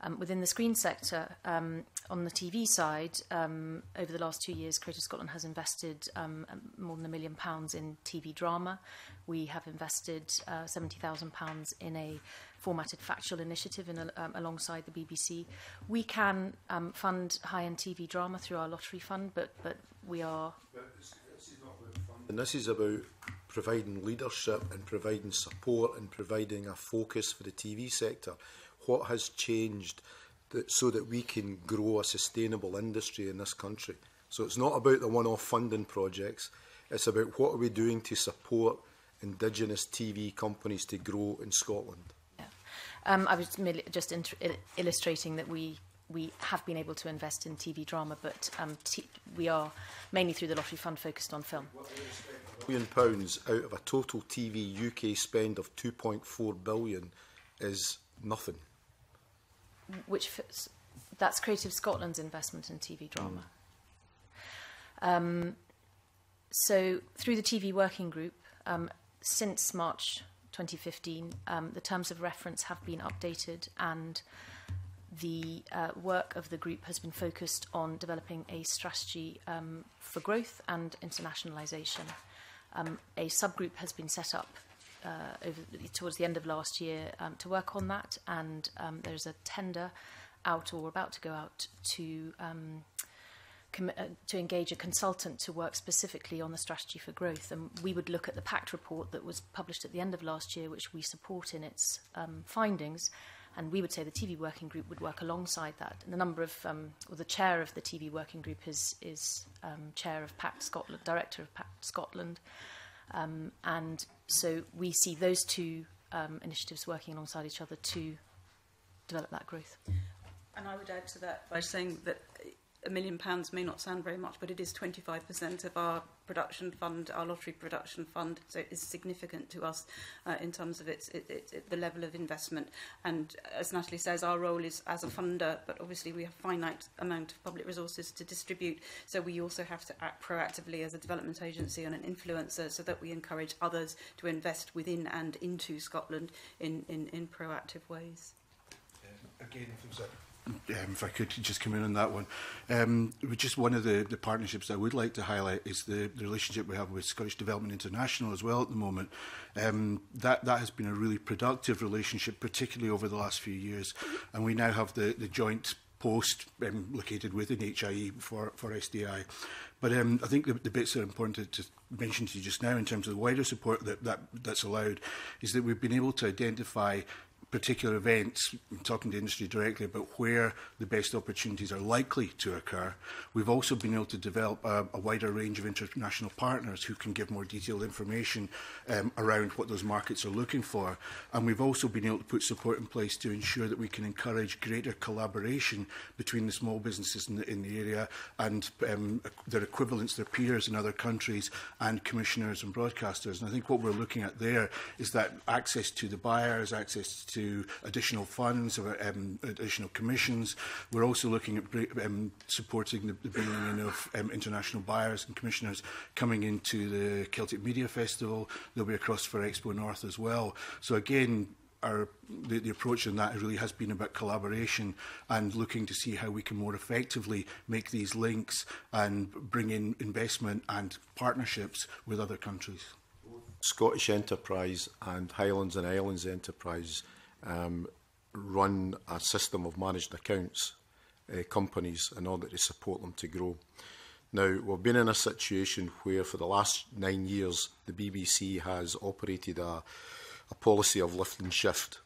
Um, within the screen sector, um, on the TV side, um, over the last two years, Creative Scotland has invested um, more than a million pounds in TV drama. We have invested uh, £70,000 in a formatted factual initiative in a, um, alongside the BBC. We can um, fund high-end TV drama through our lottery fund, but, but we are... But And this is about providing leadership and providing support and providing a focus for the TV sector. What has changed that, so that we can grow a sustainable industry in this country? So it's not about the one-off funding projects. It's about what are we doing to support Indigenous TV companies to grow in Scotland. Um, I was merely just illustrating that we we have been able to invest in TV drama, but um, we are mainly through the lottery fund focused on film. Million pounds out of a total TV UK spend of 2.4 billion is nothing. Which that's Creative Scotland's investment in TV drama. Mm. Um, so through the TV working group, um, since March 2015, um, the terms of reference have been updated and. the uh, work of the group has been focused on developing a strategy um, for growth and internationalisation. Um, a subgroup has been set up uh, over, towards the end of last year um, to work on that, and um, there's a tender out or about to go out to um, uh, to engage a consultant to work specifically on the strategy for growth. And we would look at the PACT report that was published at the end of last year, which we support in its um, findings, And we would say the TV working group would work alongside that. And the number of, um, or the chair of the TV working group is, is um, chair of PACT Scotland, director of PACT Scotland. Um, and so we see those two um, initiatives working alongside each other to develop that growth. And I would add to that by saying that a million pounds may not sound very much, but it is 25% of our production fund, our lottery production fund, so it is significant to us uh, in terms of its, it, it, it, the level of investment. And as Natalie says, our role is as a funder, but obviously we have finite amount of public resources to distribute, so we also have to act proactively as a development agency and an influencer so that we encourage others to invest within and into Scotland in, in, in proactive ways. Yeah. again, if there was a um, if I could just come in on that one. Um, just one of the, the partnerships I would like to highlight is the, the relationship we have with Scottish Development International as well at the moment. Um, that, that has been a really productive relationship, particularly over the last few years. And we now have the, the joint post um, located within HIE for, for SDI. But um, I think the, the bits that are important to, to mention to you just now in terms of the wider support that, that that's allowed is that we've been able to identify particular events, I'm talking to industry directly about where the best opportunities are likely to occur. We've also been able to develop a, a wider range of international partners who can give more detailed information um, around what those markets are looking for. And we've also been able to put support in place to ensure that we can encourage greater collaboration between the small businesses in the, in the area and um, their equivalents, their peers in other countries and commissioners and broadcasters. And I think what we're looking at there is that access to the buyers, access to to additional funds or um, additional commissions. We're also looking at um, supporting the, the bringing in of um, international buyers and commissioners coming into the Celtic Media Festival. They'll be across for Expo North as well. So again, our the, the approach in that really has been about collaboration and looking to see how we can more effectively make these links and bring in investment and partnerships with other countries. Scottish Enterprise and Highlands and Islands Enterprise um, run a system of managed accounts uh, companies in order to support them to grow. Now, we've been in a situation where for the last nine years, the BBC has operated a, a policy of lift and shift.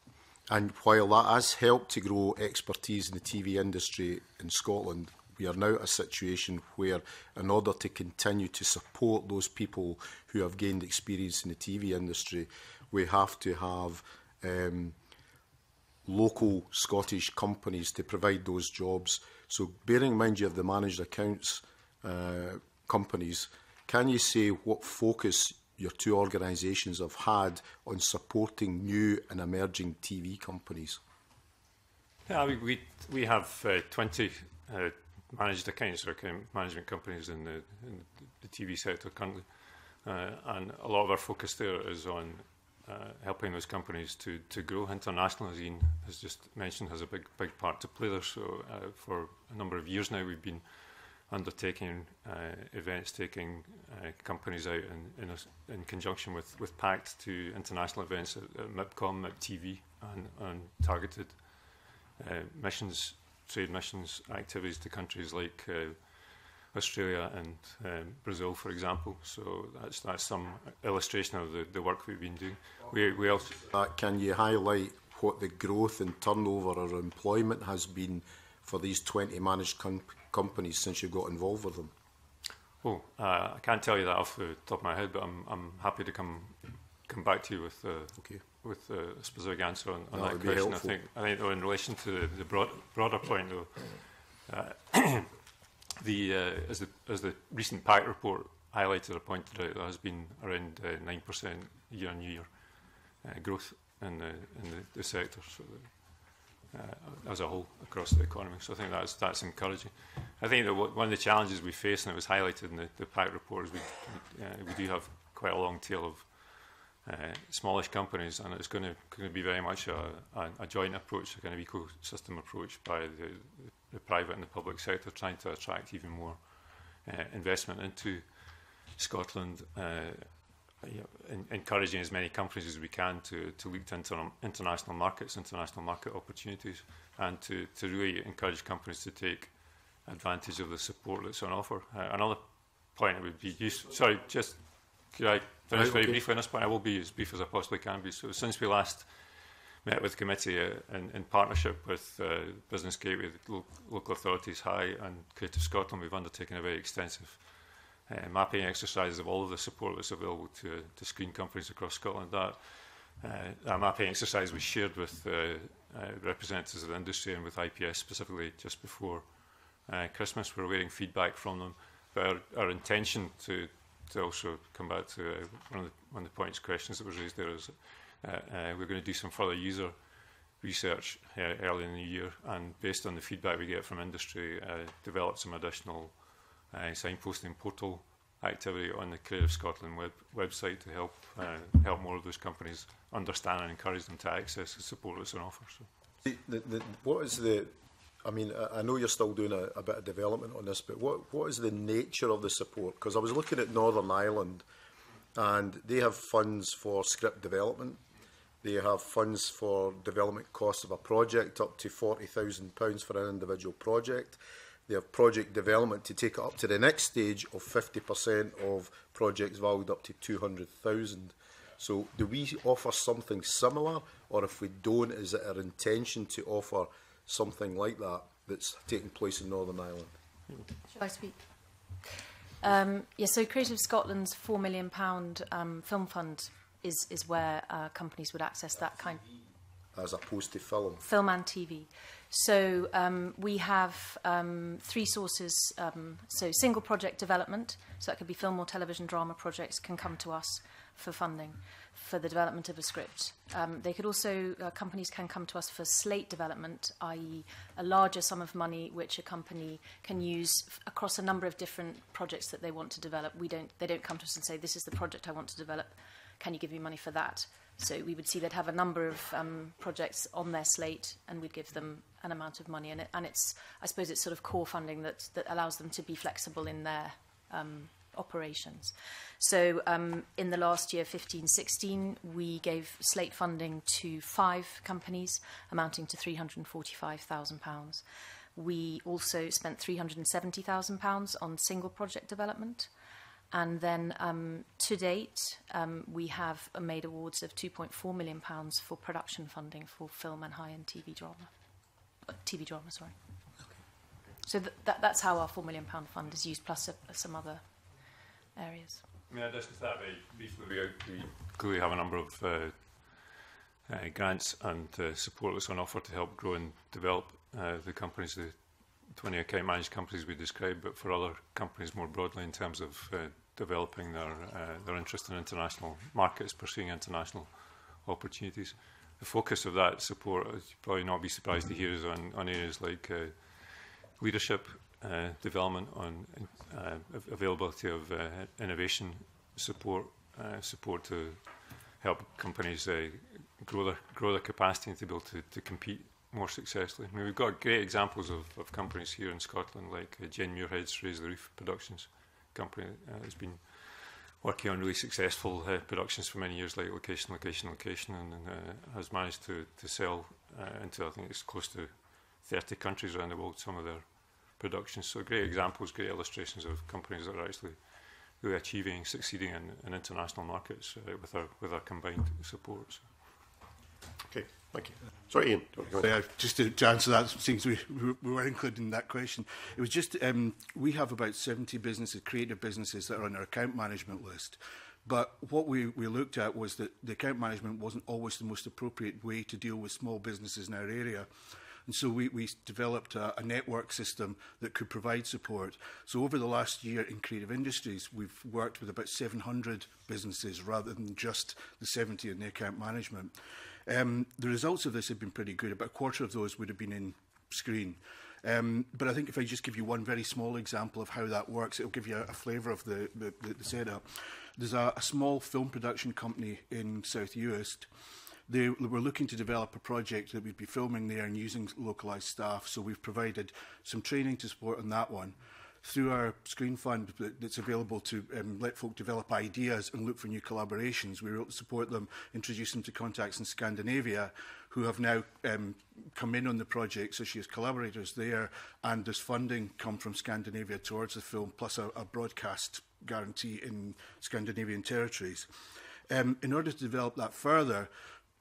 And while that has helped to grow expertise in the TV industry in Scotland, we are now at a situation where, in order to continue to support those people who have gained experience in the TV industry, we have to have um, local Scottish companies to provide those jobs. So bearing in mind you have the managed accounts uh, companies, can you say what focus your two organisations have had on supporting new and emerging TV companies? Yeah, we, we, we have uh, 20 uh, managed accounts or account management companies in the, in the TV sector currently. Uh, and a lot of our focus there is on uh, helping those companies to, to grow. International, as Ian has just mentioned, has a big big part to play there. So uh, for a number of years now, we've been undertaking uh, events, taking uh, companies out in, in, a, in conjunction with, with PACT to international events at, at MIPCOM, TV and, and targeted uh, missions, trade missions activities to countries like uh, Australia and um, Brazil, for example. So that's that's some illustration of the, the work we've been doing. We, we also uh, can you highlight what the growth in turnover or employment has been for these 20 managed com companies since you got involved with them? Oh, uh, I can't tell you that off the top of my head, but I'm I'm happy to come come back to you with uh, okay. with uh, a specific answer on, on that, that question. I think I think though in relation to the, the broad, broader point though. Uh, The, uh, as, the, as the recent PAC report highlighted or pointed out, there has been around uh, 9% year on year uh, growth in the, in the, the sector so the, uh, as a whole across the economy. So I think that's, that's encouraging. I think that one of the challenges we face, and it was highlighted in the, the PAC report, is we, uh, we do have quite a long tail of uh, smallish companies, and it's going to, going to be very much a, a, a joint approach, a kind of ecosystem approach by the, the the private and the public sector, trying to attract even more uh, investment into Scotland, uh, in, encouraging as many companies as we can to, to leap to inter international markets, international market opportunities, and to, to really encourage companies to take advantage of the support that's on offer. Uh, another point would be useful, sorry, just could I finish right, very okay. briefly on this point? I will be as brief as I possibly can be. So since we last met with committee uh, in, in partnership with uh, Business Gateway, lo local authorities, High and Creative Scotland. We've undertaken a very extensive uh, mapping exercise of all of the support that's available to, to screen companies across Scotland. That, uh, that mapping exercise was shared with uh, uh, representatives of the industry and with IPS specifically just before uh, Christmas. We're awaiting feedback from them. But our, our intention to, to also come back to uh, one, of the, one of the points, questions that was raised there is Uh, uh, we're going to do some further user research uh, early in the year and based on the feedback we get from industry, uh, develop some additional uh, signposting portal activity on the Creative Scotland web website to help help more of those companies understand and encourage them to access the support that's on offer. So. The, the, the, what is the I mean, I, I know you're still doing a, a, bit of development on this, but what, what is the nature of the support? Because I was looking at Northern Ireland, and they have funds for script development They have funds for development costs of a project up to £40,000 for an individual project. They have project development to take it up to the next stage of 50% of projects valued up to 200000 So do we offer something similar or if we don't, is it our intention to offer something like that that's taking place in Northern Ireland? Shall I speak? Um, yeah, so Creative Scotland's £4 million um, film fund is, is where uh, companies would access that kind as opposed to film? Film and TV. So um, we have um, three sources. Um, so single project development, so that could be film or television drama projects, can come to us for funding for the development of a script. um, they could also, uh, companies can come to us for slate development, i.e. a larger sum of money which a company can use across a number of different projects that they want to develop. We don't, they don't come to us and say, this is the project I want to develop can you give me money for that? So we would see they'd have a number of um, projects on their slate and we'd give them an amount of money. And, it, and it's, I suppose it's sort of core funding that, that allows them to be flexible in their um, operations. So um, in the last year, 15-16, we gave slate funding to five companies amounting to £345,000. We also spent £370,000 on single project development. And then um, to date, um, we have uh, made awards of £2.4 million pounds for production funding for film and high-end TV drama. Uh, TV drama, sorry. Okay. So th that, that's how our £4 million pound fund is used, plus a, uh, some other areas. In addition to that, we, we clearly have a number of uh, uh, grants and uh, support that's on offer to help grow and develop uh, the companies, the 20 account managed companies we described, but for other companies more broadly in terms of uh, developing their, uh, their interest in international markets, pursuing international opportunities. The focus of that support, as you probably not be surprised to hear, is on, on areas like uh, leadership, uh, development, on uh, availability of uh, innovation support, uh, support to help companies uh, grow, their, grow their capacity and to be able to, to compete more successfully. I mean, we've got great examples of, of companies here in Scotland, like uh, Jen Muirhead's Raise the Reef Productions, uh, company uh, has been working on really successful uh, productions for many years, like location, location, location, and, and uh, has managed to, to sell uh, into, I think it's close to 30 countries around the world, some of their productions. So great examples, great illustrations of companies that are actually really achieving, succeeding in, in international markets uh, with, our, with our combined support. So. Okay. Thank you. Sorry, Ian. Yeah, just to, to, answer that, since we, we were included in that question. It was just um, we have about 70 businesses, creative businesses, that are on our account management list. But what we, we looked at was that the account management wasn't always the most appropriate way to deal with small businesses in our area. And so we, we developed a, a network system that could provide support. So over the last year in creative industries, we've worked with about 700 businesses rather than just the 70 in the account management. Um, the results of this have been pretty good. About a quarter of those would have been in screen. Um, but I think if I just give you one very small example of how that works, it'll give you a, a flavour of the, the, the, setup. There's a, a small film production company in South Uist. They were looking to develop a project that we'd be filming there and using localised staff, so we've provided some training to support on that one. Mm -hmm through our screen fund that's available to um, let folk develop ideas and look for new collaborations. We were able to support them, introduce them to contacts in Scandinavia who have now um, come in on the project, so she has collaborators there, and there's funding come from Scandinavia towards the film, plus a, a broadcast guarantee in Scandinavian territories. Um, in order to develop that further,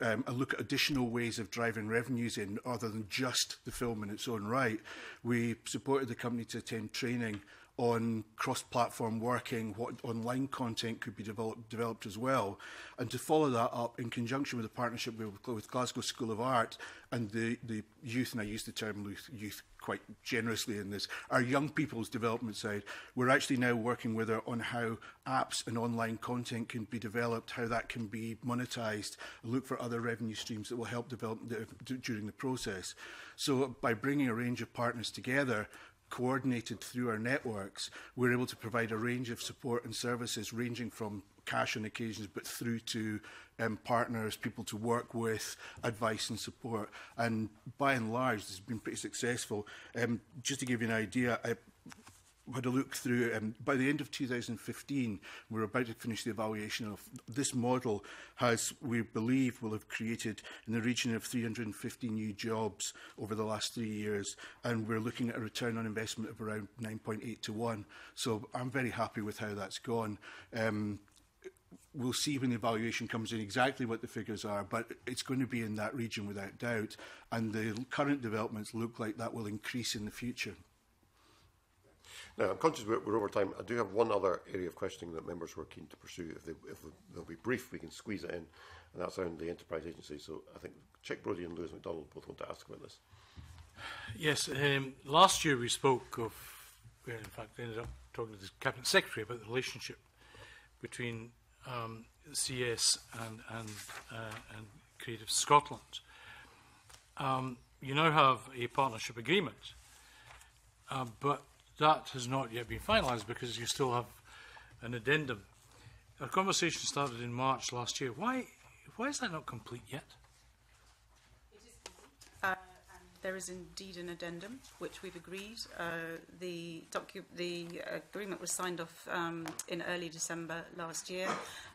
um, a look at additional ways of driving revenues in other than just the film in its own right. We supported the company to attend training on cross-platform working, what online content could be develop, developed as well. And to follow that up in conjunction with a partnership with, with Glasgow School of Art and the, the youth, and I use the term youth, youth quite generously in this, our young people's development side, we're actually now working with her on how apps and online content can be developed, how that can be monetized, look for other revenue streams that will help develop the, during the process. So by bringing a range of partners together, coordinated through our networks, we're able to provide a range of support and services ranging from cash on occasions, but through to um, partners, people to work with, advice and support. And by and large, this has been pretty successful. Um, just to give you an idea, I, had a look through, um, by the end of 2015, we're about to finish the evaluation of this model has, we believe, will have created in the region of 350 new jobs over the last three years, and we're looking at a return on investment of around 9.8 to 1. So I'm very happy with how that's gone. Um, we'll see when the evaluation comes in exactly what the figures are, but it's going to be in that region without doubt, and the current developments look like that will increase in the future. Now, I'm conscious we're, we're, over time. I do have one other area of questioning that members were keen to pursue. If, they, if they'll be brief, we can squeeze it in, and that's around the enterprise agency. So I think Chick Brodie and Lewis McDonald both want to ask about this. Yes, um, last year we spoke of, well, in fact, ended up talking to the Cabinet Secretary about the relationship between um, CS and, and, uh, and Creative Scotland. Um, you now have a partnership agreement, uh, but That has not yet been finalised because you still have an addendum. Our conversation started in March last year. Why, why is that not complete yet? Uh, there is indeed an addendum which we've agreed. Uh, the, the, agreement was signed off um, in early December last year,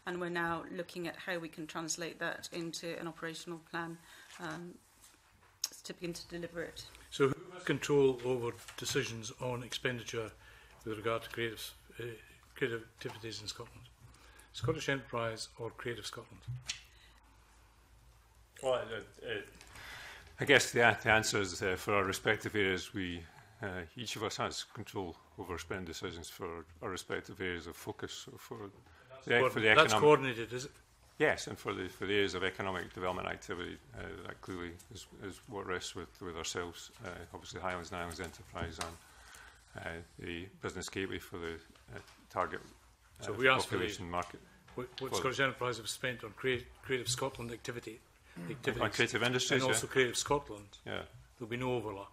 and we're now looking at how we can translate that into an operational plan um, to begin to deliver it. So who has control over decisions on expenditure with regard to creative, uh, creative activities in Scotland? Scottish Enterprise or Creative Scotland? Well, uh, uh, I guess the, the answer is uh, for our respective areas, we uh, each of us has control over spend decisions for our respective areas of focus. So for, the, for the economic, that's coordinated, is it? Yes, and for the for the areas of economic development activity, uh, that clearly is, is what rests with, with ourselves. Uh, obviously, Highlands and Islands Enterprise and uh, the business gateway for the uh, target uh, so we asked population for the, market. What, what Scottish Enterprise have spent on creative, creative Scotland activity, activities, on creative industries, and also yeah. Creative Scotland. Yeah, there'll be no overlap.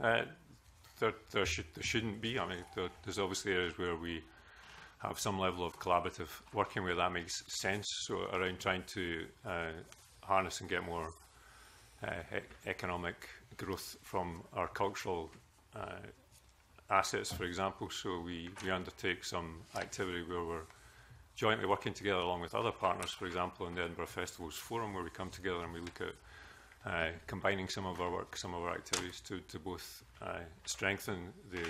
Uh, there, there, should, there shouldn't be. I mean, there, there's obviously areas where we have some level of collaborative working where that makes sense. So around trying to uh, harness and get more uh, e-, economic growth from our cultural uh, assets, for example. So we, we undertake some activity where we're jointly working together along with other partners, for example, in the Edinburgh Festivals Forum, where we come together and we look at uh, combining some of our work, some of our activities to, to both uh, strengthen the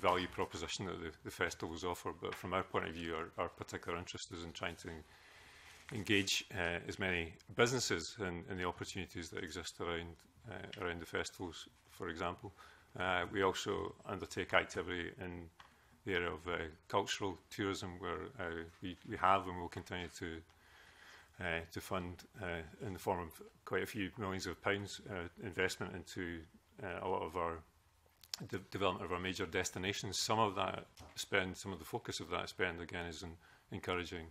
value proposition that the, the festivals offer. But from our point of view, our, our particular interest is in trying to engage uh, as many businesses in, the opportunities that exist around uh, around the festivals, for example. Uh, we also undertake activity in the area of uh, cultural tourism, where uh, we, we have and will continue to uh, to fund in the form of quite a few millions of pounds investment into a lot of our de development of our major destinations. Some of that spend, some of the focus of that spend, again, is in encouraging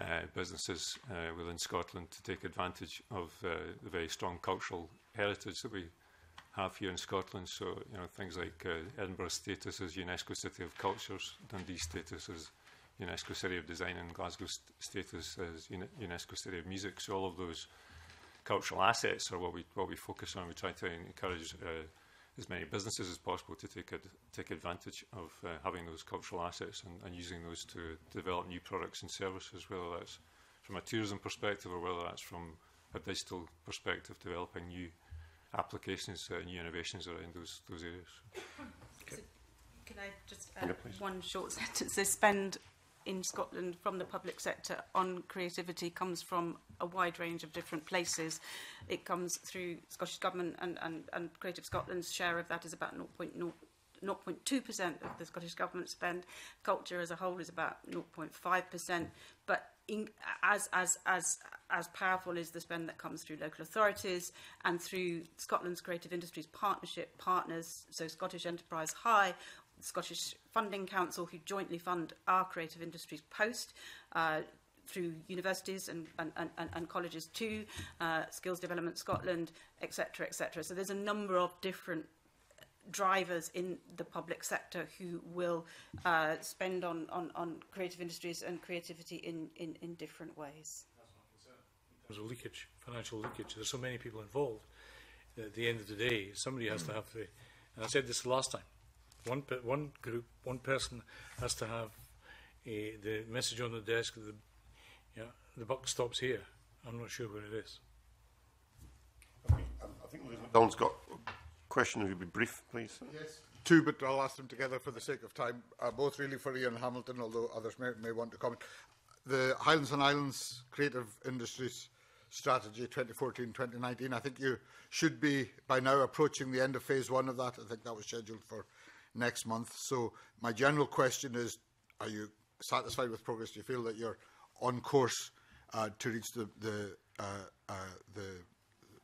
uh, businesses uh, within Scotland to take advantage of uh, the very strong cultural heritage that we have here in Scotland. So, you know, things like uh, Edinburgh status as UNESCO City of Cultures, Dundee status as UNESCO City of Design, and Glasgow st status as UNESCO City of Music. So all of those cultural assets are what we what we focus on. We try to encourage uh, as many businesses as possible to take, ad, take advantage of uh, having those cultural assets and, and using those to develop new products and services, whether that's from a tourism perspective or whether that's from a digital perspective, developing new applications, uh, new innovations around those, those areas. Okay. So can I just add yeah, one short sentence? So spend in Scotland from the public sector on creativity comes from a wide range of different places. It comes through Scottish Government and, and, and Creative Scotland's share of that is about 0.0. 0.2% of the Scottish Government spend. Culture as a whole is about 0.5%. But in, as, as, as, as powerful is the spend that comes through local authorities and through Scotland's Creative Industries Partnership partners, so Scottish Enterprise High, Scottish Funding Council, who jointly fund our Creative Industries Post. Uh, through universities and, and, and, and colleges too, uh, Skills Development Scotland, etc., etc. So there's a number of different drivers in the public sector who will uh, spend on, on, on creative industries and creativity in, in, in different ways. There's a leakage, financial leakage. There's so many people involved. At the end of the day, somebody has to have the. And I said this last time. One, pe- one group, one person has to have eh, the message on the desk. The, yeah, the buck stops here. I'm not sure where it is. I think Liz McDonald's got a question. If you be brief, please. Yes. Two, but I'll ask them together for the sake of time. Uh, both really for Ian Hamilton, although others may, may want to comment. The Highlands and Islands Creative Industries Strategy 2014-2019, I think you should be by now approaching the end of phase one of that. I think that was scheduled for next month. So my general question is, are you satisfied with progress? Do you feel that you're on course uh, to reach the, the, uh, uh the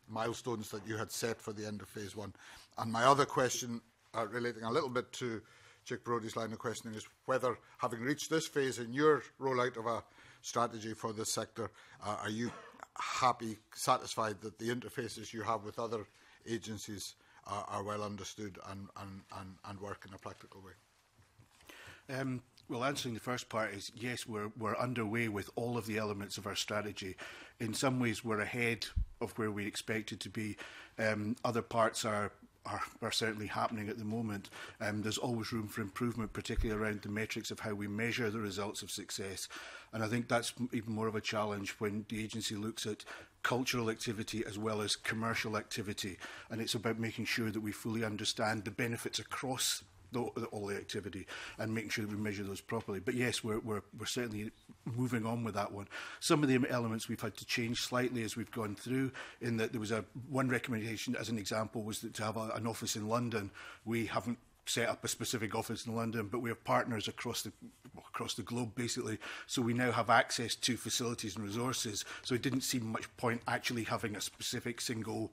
milestones that you had set for the end of phase one? And my other question, uh, relating a little bit to Chick Brody's line of questioning, is whether, having reached this phase in your rollout of a strategy for this sector, uh, are you happy, satisfied that the interfaces you have with other agencies are, are well understood and, and, and, and work in a practical way. Um, well, answering the first part is yes, we're, we're underway with all of the elements of our strategy. In some ways, we're ahead of where we expected to be. Um, other parts are are, are certainly happening at the moment. Um, there's always room for improvement, particularly around the metrics of how we measure the results of success. And I think that's even more of a challenge when the agency looks at cultural activity as well as commercial activity. And it's about making sure that we fully understand the benefits across the, the, all the activity and making sure that we measure those properly. But yes, we're, we're, we're certainly moving on with that one. Some of the elements we've had to change slightly as we've gone through in that there was a one recommendation as an example was that to have a, an office in London, we haven't set up a specific office in London, but we have partners across the across the globe basically. So we now have access to facilities and resources. So it didn't seem much point actually having a specific single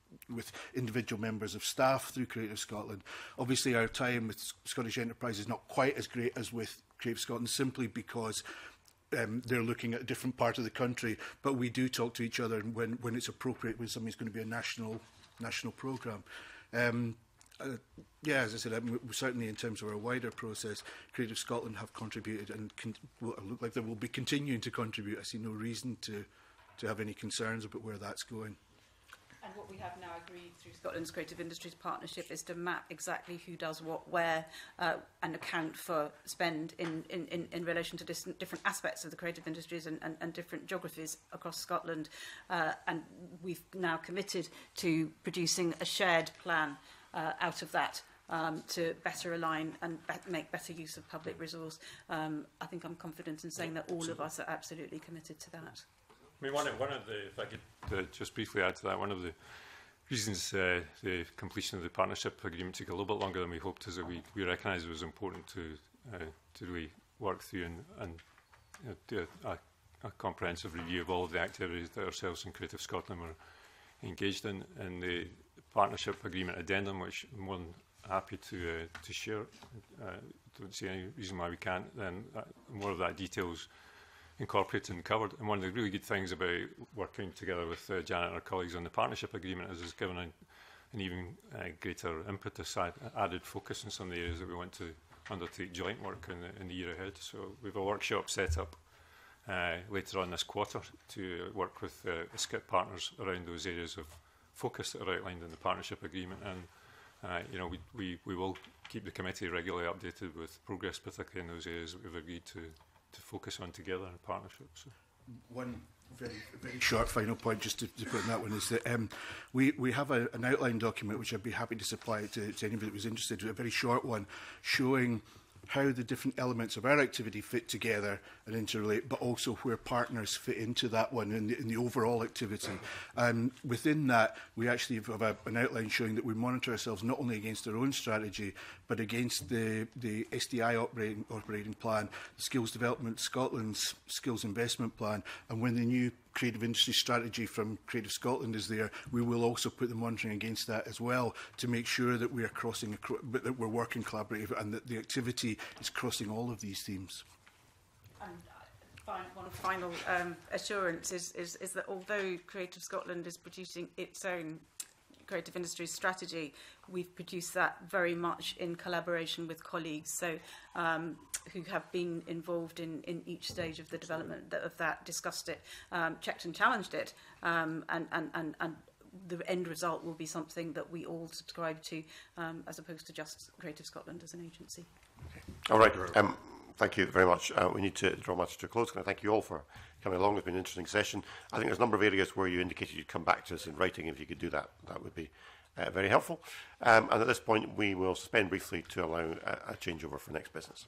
with individual members of staff through Creative Scotland. Obviously, our time with Scottish Enterprise is not quite as great as with Creative Scotland simply because um, they're looking at a different part of the country. But we do talk to each other when, when it's appropriate, when something's going to be a national national programme. Um, uh, yeah, as I said, mean, certainly in terms of our wider process, Creative Scotland have contributed and con will look like they will be continuing to contribute. I see no reason to, to have any concerns about where that's going. And what we have now agreed through Scotland's Creative Industries Partnership is to map exactly who does what where uh, and account for spend in, in, in, in relation to dis- different aspects of the creative industries and, and, and different geographies across Scotland. Uh, and we've now committed to producing a shared plan uh, out of that um, to better align and be make better use of public resource. Um, I think I'm confident in saying that all of us are absolutely committed to that. I mean, one of, one of the, if I could uh, just briefly add to that, one of the reasons uh, the completion of the partnership agreement took a little bit longer than we hoped is that we, we recognised it was important to uh, to really work through and, and you uh, know, do a, a, comprehensive review of all of the activities that ourselves and Creative Scotland were engaged in. And the partnership agreement addendum, which I'm more than happy to uh, to share, uh, don't see any reason why we can't. Then uh, more of that details incorporated and covered. And one of the really good things about working together with uh, Janet and our colleagues on the partnership agreement is it's given a, an even uh, greater impetus, ad, added focus on some of the areas that we want to undertake joint work in the, in the year ahead. So we have a workshop set up uh, later on this quarter to work with uh, SCIP partners around those areas of focus that are outlined in the partnership agreement. And uh, you know, we, we, we will keep the committee regularly updated with progress, particularly in those areas that we've agreed to to focus on together in partnership. So. One very, very short final point just to, to put in that one is that um, we, we have a, an outline document which I'd be happy to supply to, to anybody that was interested, a very short one showing how the different elements of our activity fit together and interrelate, but also where partners fit into that one in the, in the overall activity. Um, within that, we actually have a, an outline showing that we monitor ourselves not only against our own strategy, but against the, the SDI operating, operating plan, the Skills Development Scotland's Skills Investment Plan, and when the new creative industry strategy from Creative Scotland is there, we will also put the monitoring against that as well to make sure that we are crossing, that we're working collaborative and that the activity is crossing all of these themes. And uh, one final um, assurance is, is, is that although Creative Scotland is producing its own creative industry strategy, we've produced that very much in collaboration with colleagues so um, who have been involved in, in each stage of the development of that, discussed it, um, checked and challenged it, um, and, and, and, and the end result will be something that we all subscribe to um, as opposed to just Creative Scotland as an agency. Okay. All right. Um, Thank you very much. Uh, we need to draw matters to a close. Can I thank you all for coming along? It's been an interesting session. I think there's a number of areas where you indicated you'd come back to us in writing. If you could do that, that would be uh, very helpful. Um, and at this point, we will suspend briefly to allow a, a changeover for next business.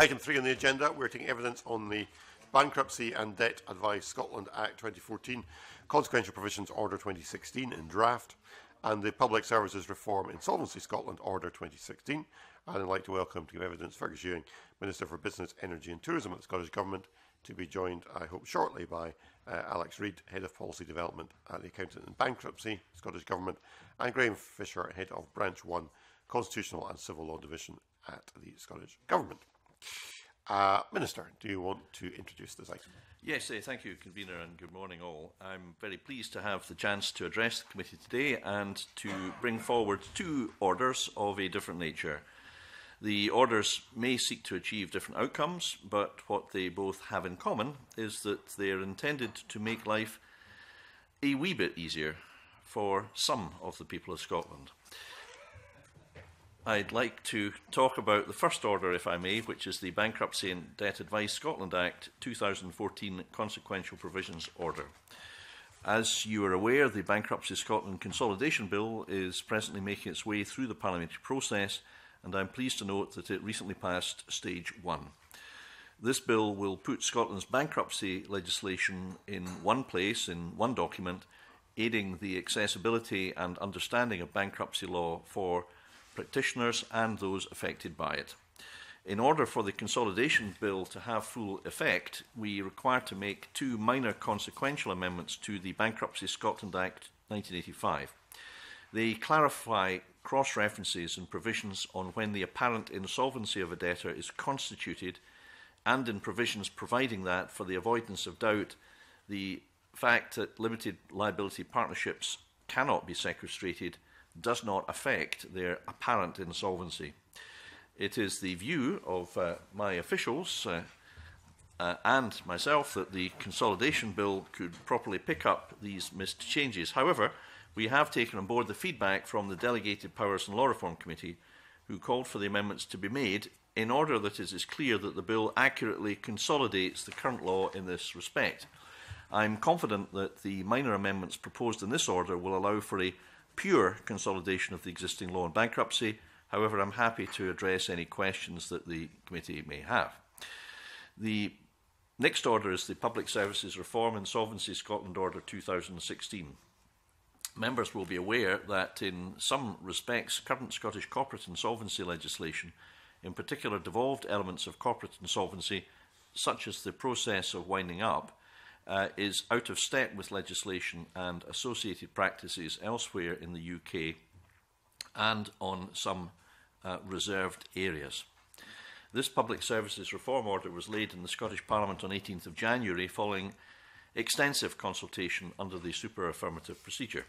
Item three on the agenda, we're taking evidence on the Bankruptcy and Debt Advice Scotland Act 2014, Consequential Provisions Order 2016 in draft, and the Public Services Reform Insolvency Scotland Order 2016. And I'd like to welcome to give evidence Fergus Ewing, Minister for Business, Energy and Tourism at the Scottish Government, to be joined, I hope, shortly by uh, Alex Reid, Head of Policy Development at the Accountant and Bankruptcy, Scottish Government, and Graham Fisher, Head of Branch 1, Constitutional and Civil Law Division at the Scottish Government. Uh, Minister, do you want to introduce this item? Yes, uh, thank you, Convener, and good morning all. I'm very pleased to have the chance to address the committee today and to bring forward two orders of a different nature. The orders may seek to achieve different outcomes, but what they both have in common is that they are intended to make life a wee bit easier for some of the people of Scotland. I'd like to talk about the first order, if I may, which is the Bankruptcy and Debt Advice Scotland Act 2014 Consequential Provisions Order. As you are aware, the Bankruptcy Scotland Consolidation Bill is presently making its way through the parliamentary process, and I'm pleased to note that it recently passed stage one. This bill will put Scotland's bankruptcy legislation in one place, in one document, aiding the accessibility and understanding of bankruptcy law for practitioners and those affected by it. In order for the Consolidation Bill to have full effect, we require to make two minor consequential amendments to the Bankruptcy Scotland Act 1985. They clarify cross references and provisions on when the apparent insolvency of a debtor is constituted and in provisions providing that, for the avoidance of doubt, the fact that limited liability partnerships cannot be sequestrated does not affect their apparent insolvency. It is the view of uh, my officials uh, uh, and myself that the consolidation bill could properly pick up these missed changes. However, we have taken on board the feedback from the Delegated Powers and Law Reform Committee, who called for the amendments to be made in order that it is clear that the bill accurately consolidates the current law in this respect. I'm confident that the minor amendments proposed in this order will allow for a pure consolidation of the existing law on bankruptcy. However, I'm happy to address any questions that the committee may have. The next order is the Public Services Reform and Solvency Scotland Order 2016. Members will be aware that in some respects, current Scottish corporate insolvency legislation, in particular devolved elements of corporate insolvency, such as the process of winding up, uh, is out of step with legislation and associated practices elsewhere in the UK and on some uh, reserved areas. This Public Services Reform Order was laid in the Scottish Parliament on 18th of January following extensive consultation under the super affirmative procedure.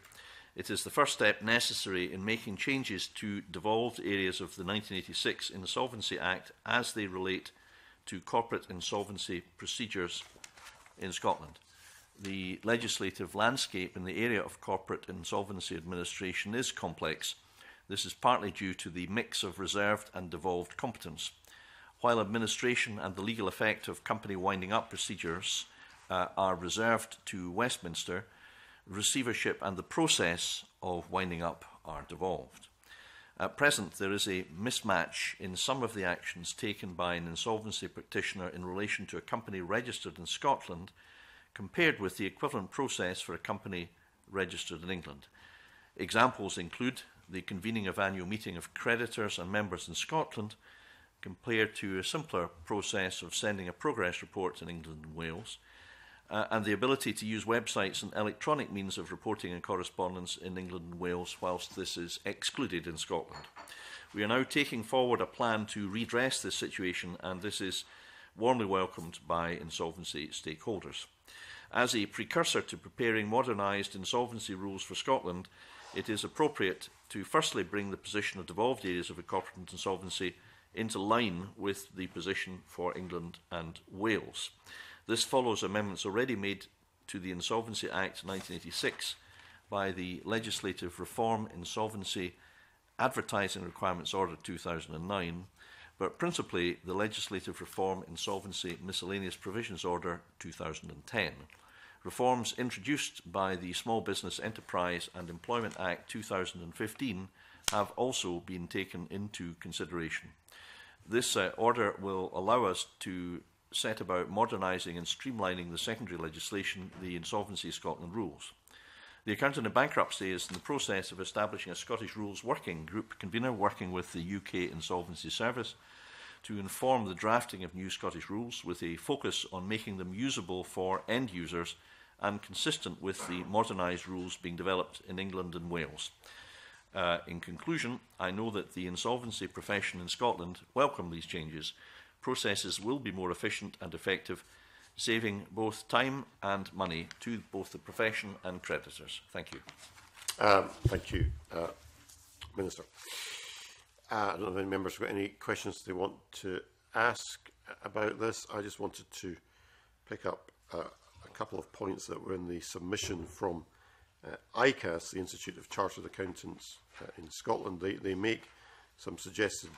It is the first step necessary in making changes to devolved areas of the 1986 Insolvency Act as they relate to corporate insolvency procedures in Scotland. The legislative landscape in the area of corporate insolvency administration is complex. This is partly due to the mix of reserved and devolved competence. While administration and the legal effect of company winding up procedures uh, are reserved to Westminster, receivership and the process of winding up are devolved. At present, there is a mismatch in some of the actions taken by an insolvency practitioner in relation to a company registered in Scotland compared with the equivalent process for a company registered in England. Examples include the convening of annual meeting of creditors and members in Scotland compared to a simpler process of sending a progress report in England and Wales – uh, and the ability to use websites and electronic means of reporting and correspondence in England and Wales, whilst this is excluded in Scotland. We are now taking forward a plan to redress this situation, and this is warmly welcomed by insolvency stakeholders. As a precursor to preparing modernised insolvency rules for Scotland, it is appropriate to firstly bring the position of devolved areas of incorporated insolvency into line with the position for England and Wales. This follows amendments already made to the Insolvency Act 1986 by the Legislative Reform Insolvency Advertising Requirements Order 2009, but principally the Legislative Reform Insolvency Miscellaneous Provisions Order 2010. Reforms introduced by the Small Business Enterprise and Employment Act 2015 have also been taken into consideration. This uh, order will allow us to set about modernising and streamlining the secondary legislation, the Insolvency Scotland rules. The Accountant and Bankruptcy is in the process of establishing a Scottish Rules Working Group convener working with the UK Insolvency Service to inform the drafting of new Scottish rules with a focus on making them usable for end users and consistent with the modernised rules being developed in England and Wales. Uh, in conclusion, I know that the insolvency profession in Scotland welcome these changes processes will be more efficient and effective, saving both time and money to both the profession and creditors. Thank you. Um, thank you, uh, Minister. Uh, I don't know if any members have got any questions they want to ask about this. I just wanted to pick up uh, a couple of points that were in the submission from uh, ICAS, the Institute of Chartered Accountants uh, in Scotland. They, they make some suggested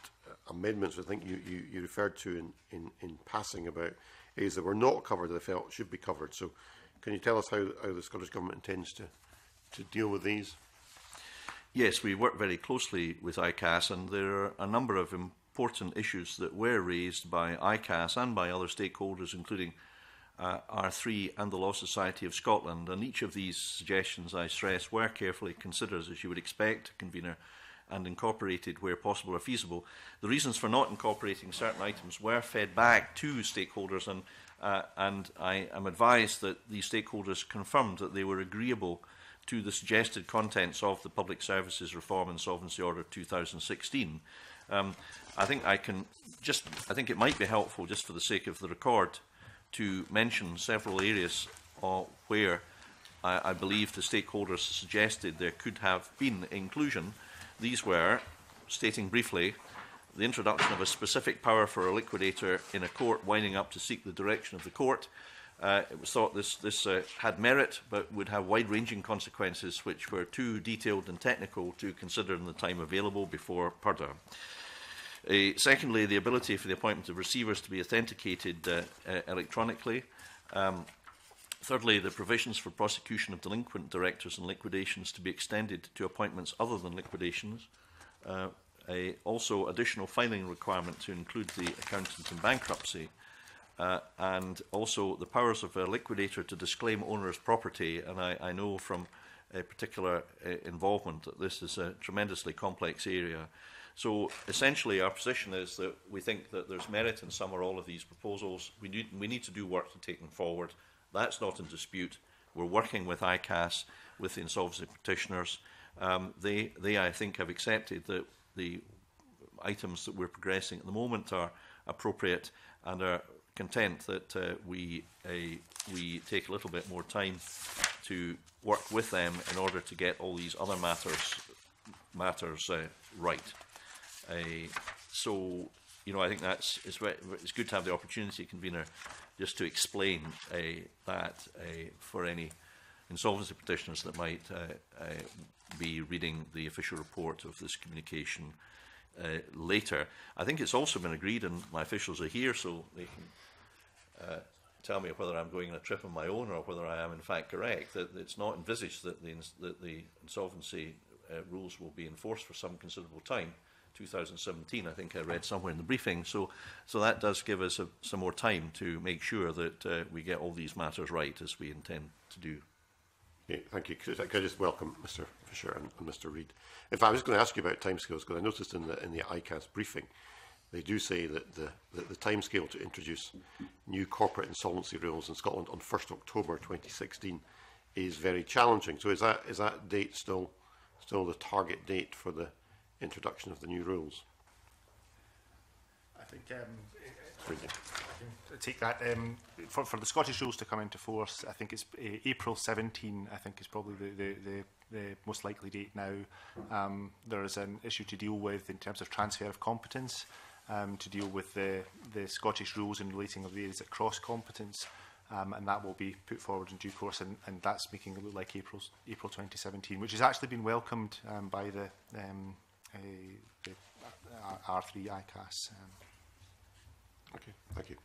amendments, I think you, you, you referred to in, in, in passing about areas that were not covered that I felt should be covered. So can you tell us how, how the Scottish Government intends to, to deal with these? Yes, we work very closely with ICAS and there are a number of important issues that were raised by ICAS and by other stakeholders, including uh, R3 and the Law Society of Scotland. And each of these suggestions, I stress, were carefully considered, as you would expect, convener, and incorporated where possible or feasible. The reasons for not incorporating certain items were fed back to stakeholders, and, uh, and I am advised that the stakeholders confirmed that they were agreeable to the suggested contents of the Public Services Reform and Solvency Order 2016. Um, I think I can just, I think it might be helpful, just for the sake of the record, to mention several areas uh, where I, I believe the stakeholders suggested there could have been inclusion. These were, stating briefly, the introduction of a specific power for a liquidator in a court winding up to seek the direction of the court. Uh, it was thought this, this uh, had merit, but would have wide ranging consequences which were too detailed and technical to consider in the time available before PERDA. Uh, secondly, the ability for the appointment of receivers to be authenticated uh, uh, electronically. Um, Thirdly, the provisions for prosecution of delinquent directors and liquidations to be extended to appointments other than liquidations. Uh, a, also, additional filing requirement to include the accountant in bankruptcy. Uh, and also the powers of a liquidator to disclaim owner's property. And I, I know from a particular uh, involvement that this is a tremendously complex area. So essentially, our position is that we think that there's merit in some or all of these proposals. We need, we need to do work to take them forward. That's not in dispute. We're working with ICAS, with the insolvency petitioners. Um, they, they, I think, have accepted that the items that we're progressing at the moment are appropriate and are content that uh, we, uh, we take a little bit more time to work with them in order to get all these other matters, matters uh, right. Uh, so, you know, I think that's it's, it's good to have the opportunity, convener, just to explain uh, that uh, for any insolvency petitioners that might uh, uh, be reading the official report of this communication uh, later. I think it's also been agreed, and my officials are here, so they can uh, tell me whether I'm going on a trip on my own or whether I am in fact correct, that it's not envisaged that the, ins that the insolvency rules will be enforced for some considerable time. 2017, I think I read somewhere in the briefing. So, so that does give us a, some more time to make sure that uh, we get all these matters right as we intend to do. Okay, thank you. Could I, could I just welcome Mr. Fisher and, and Mr. Reid? In fact, I was going to ask you about timescales because I noticed in the in the ICAS briefing, they do say that the that the timescale to introduce new corporate insolvency rules in Scotland on 1st October 2016 is very challenging. So is that is that date still still the target date for the introduction of the new rules? I think um, I take that um, for, for the Scottish rules to come into force. I think it's uh, April 17. I think is probably the, the, the, the most likely date now. Um, there is an issue to deal with in terms of transfer of competence, um, to deal with the, the Scottish rules in relating of the areas that cross competence. Um, and that will be put forward in due course, and, and that's making it look like April, April 2017, which has actually been welcomed um, by the um, the R3 ICAS. Um. Okay, thank you.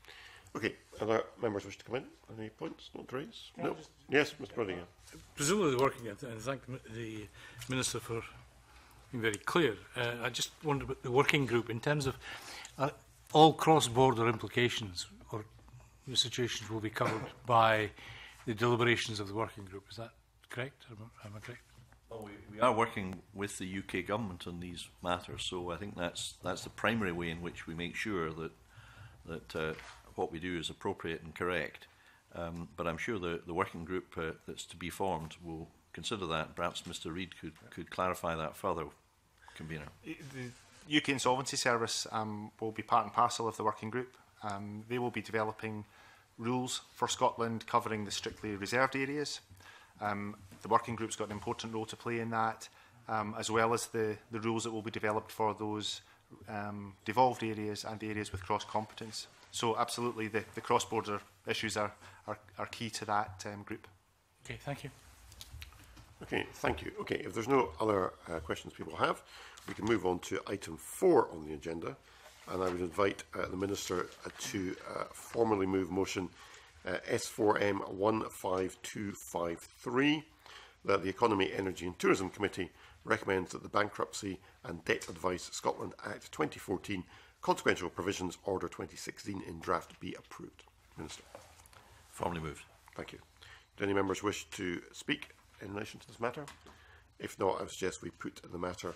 Okay, other members wish to come in? Any points, not to raise? no. Yes, Mr. Brodingham. Presumably working at, and thank the Minister for being very clear. Uh, I just wonder about the working group in terms of uh, all cross-border implications or situations will be covered by the deliberations of the working group. Is that correct? Am I correct? Well, oh, we, we are working with the UK government on these matters, so I think that's that's the primary way in which we make sure that that uh, what we do is appropriate and correct. Um, but I'm sure the, the working group uh, that's to be formed will consider that. Perhaps Mr. Reid could could clarify that further, convener. The UK Insolvency Service um, will be part and parcel of the working group. Um, they will be developing rules for Scotland covering the strictly reserved areas, Um, the working group's got an important role to play in that, um, as well as the, the rules that will be developed for those um, devolved areas and the areas with cross-competence. So absolutely, the, the cross-border issues are, are, are key to that um, group. Okay, thank you. Okay, thank you. Okay, if there's no other uh, questions people have, we can move on to item four on the agenda. And I would invite uh, the Minister uh, to uh, formally move motion Uh, S4M15253 that the Economy, Energy and Tourism Committee recommends that the Bankruptcy and Debt Advice Scotland Act 2014 Consequential Provisions Order 2016 in draft be approved. Minister. Formally moved. Thank you. Do any members wish to speak in relation to this matter? If not, I suggest we put the matter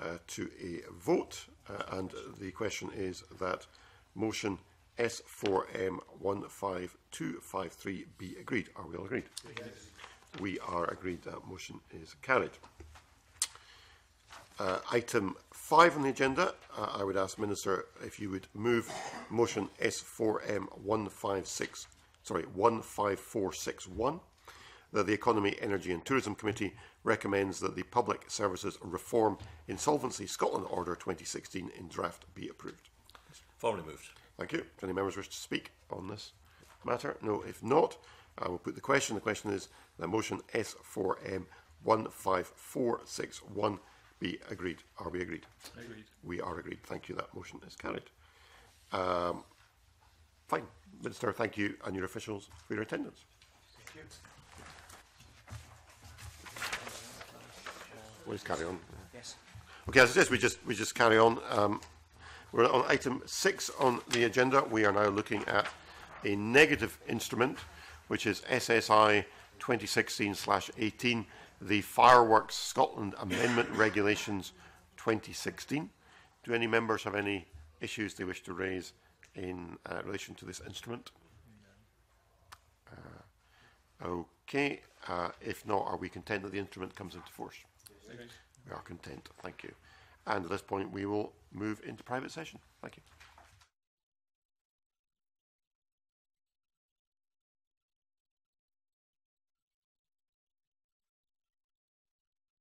uh, to a vote. Uh, and the question is that motion S4M15253 b agreed. Are we all agreed? Yes. We are agreed. That motion is carried. Uh, item 5 on the agenda, uh, I would ask Minister if you would move motion S4M156, sorry, 15461, that the Economy, Energy and Tourism Committee recommends that the Public Services Reform Insolvency Scotland Order 2016 in draft be approved. Formally moved. Thank you. If any members wish to speak on this matter? No. If not, I will put the question. The question is the motion S4M 15461 be agreed. Are we agreed? Agreed. We are agreed. Thank you. That motion is carried. Um, fine. Minister, thank you and your officials for your attendance. Thank you. We'll just carry on. Yes. Okay, as it is, we just, we just carry on. Um, We're on item six on the agenda. We are now looking at a negative instrument, which is SSI 2016-18, the Fireworks Scotland Amendment Regulations 2016. Do any members have any issues they wish to raise in uh, relation to this instrument? Uh, okay, uh, if not, are we content that the instrument comes into force? Yes. We are content, thank you. And at this point, we will move into private session. Thank you.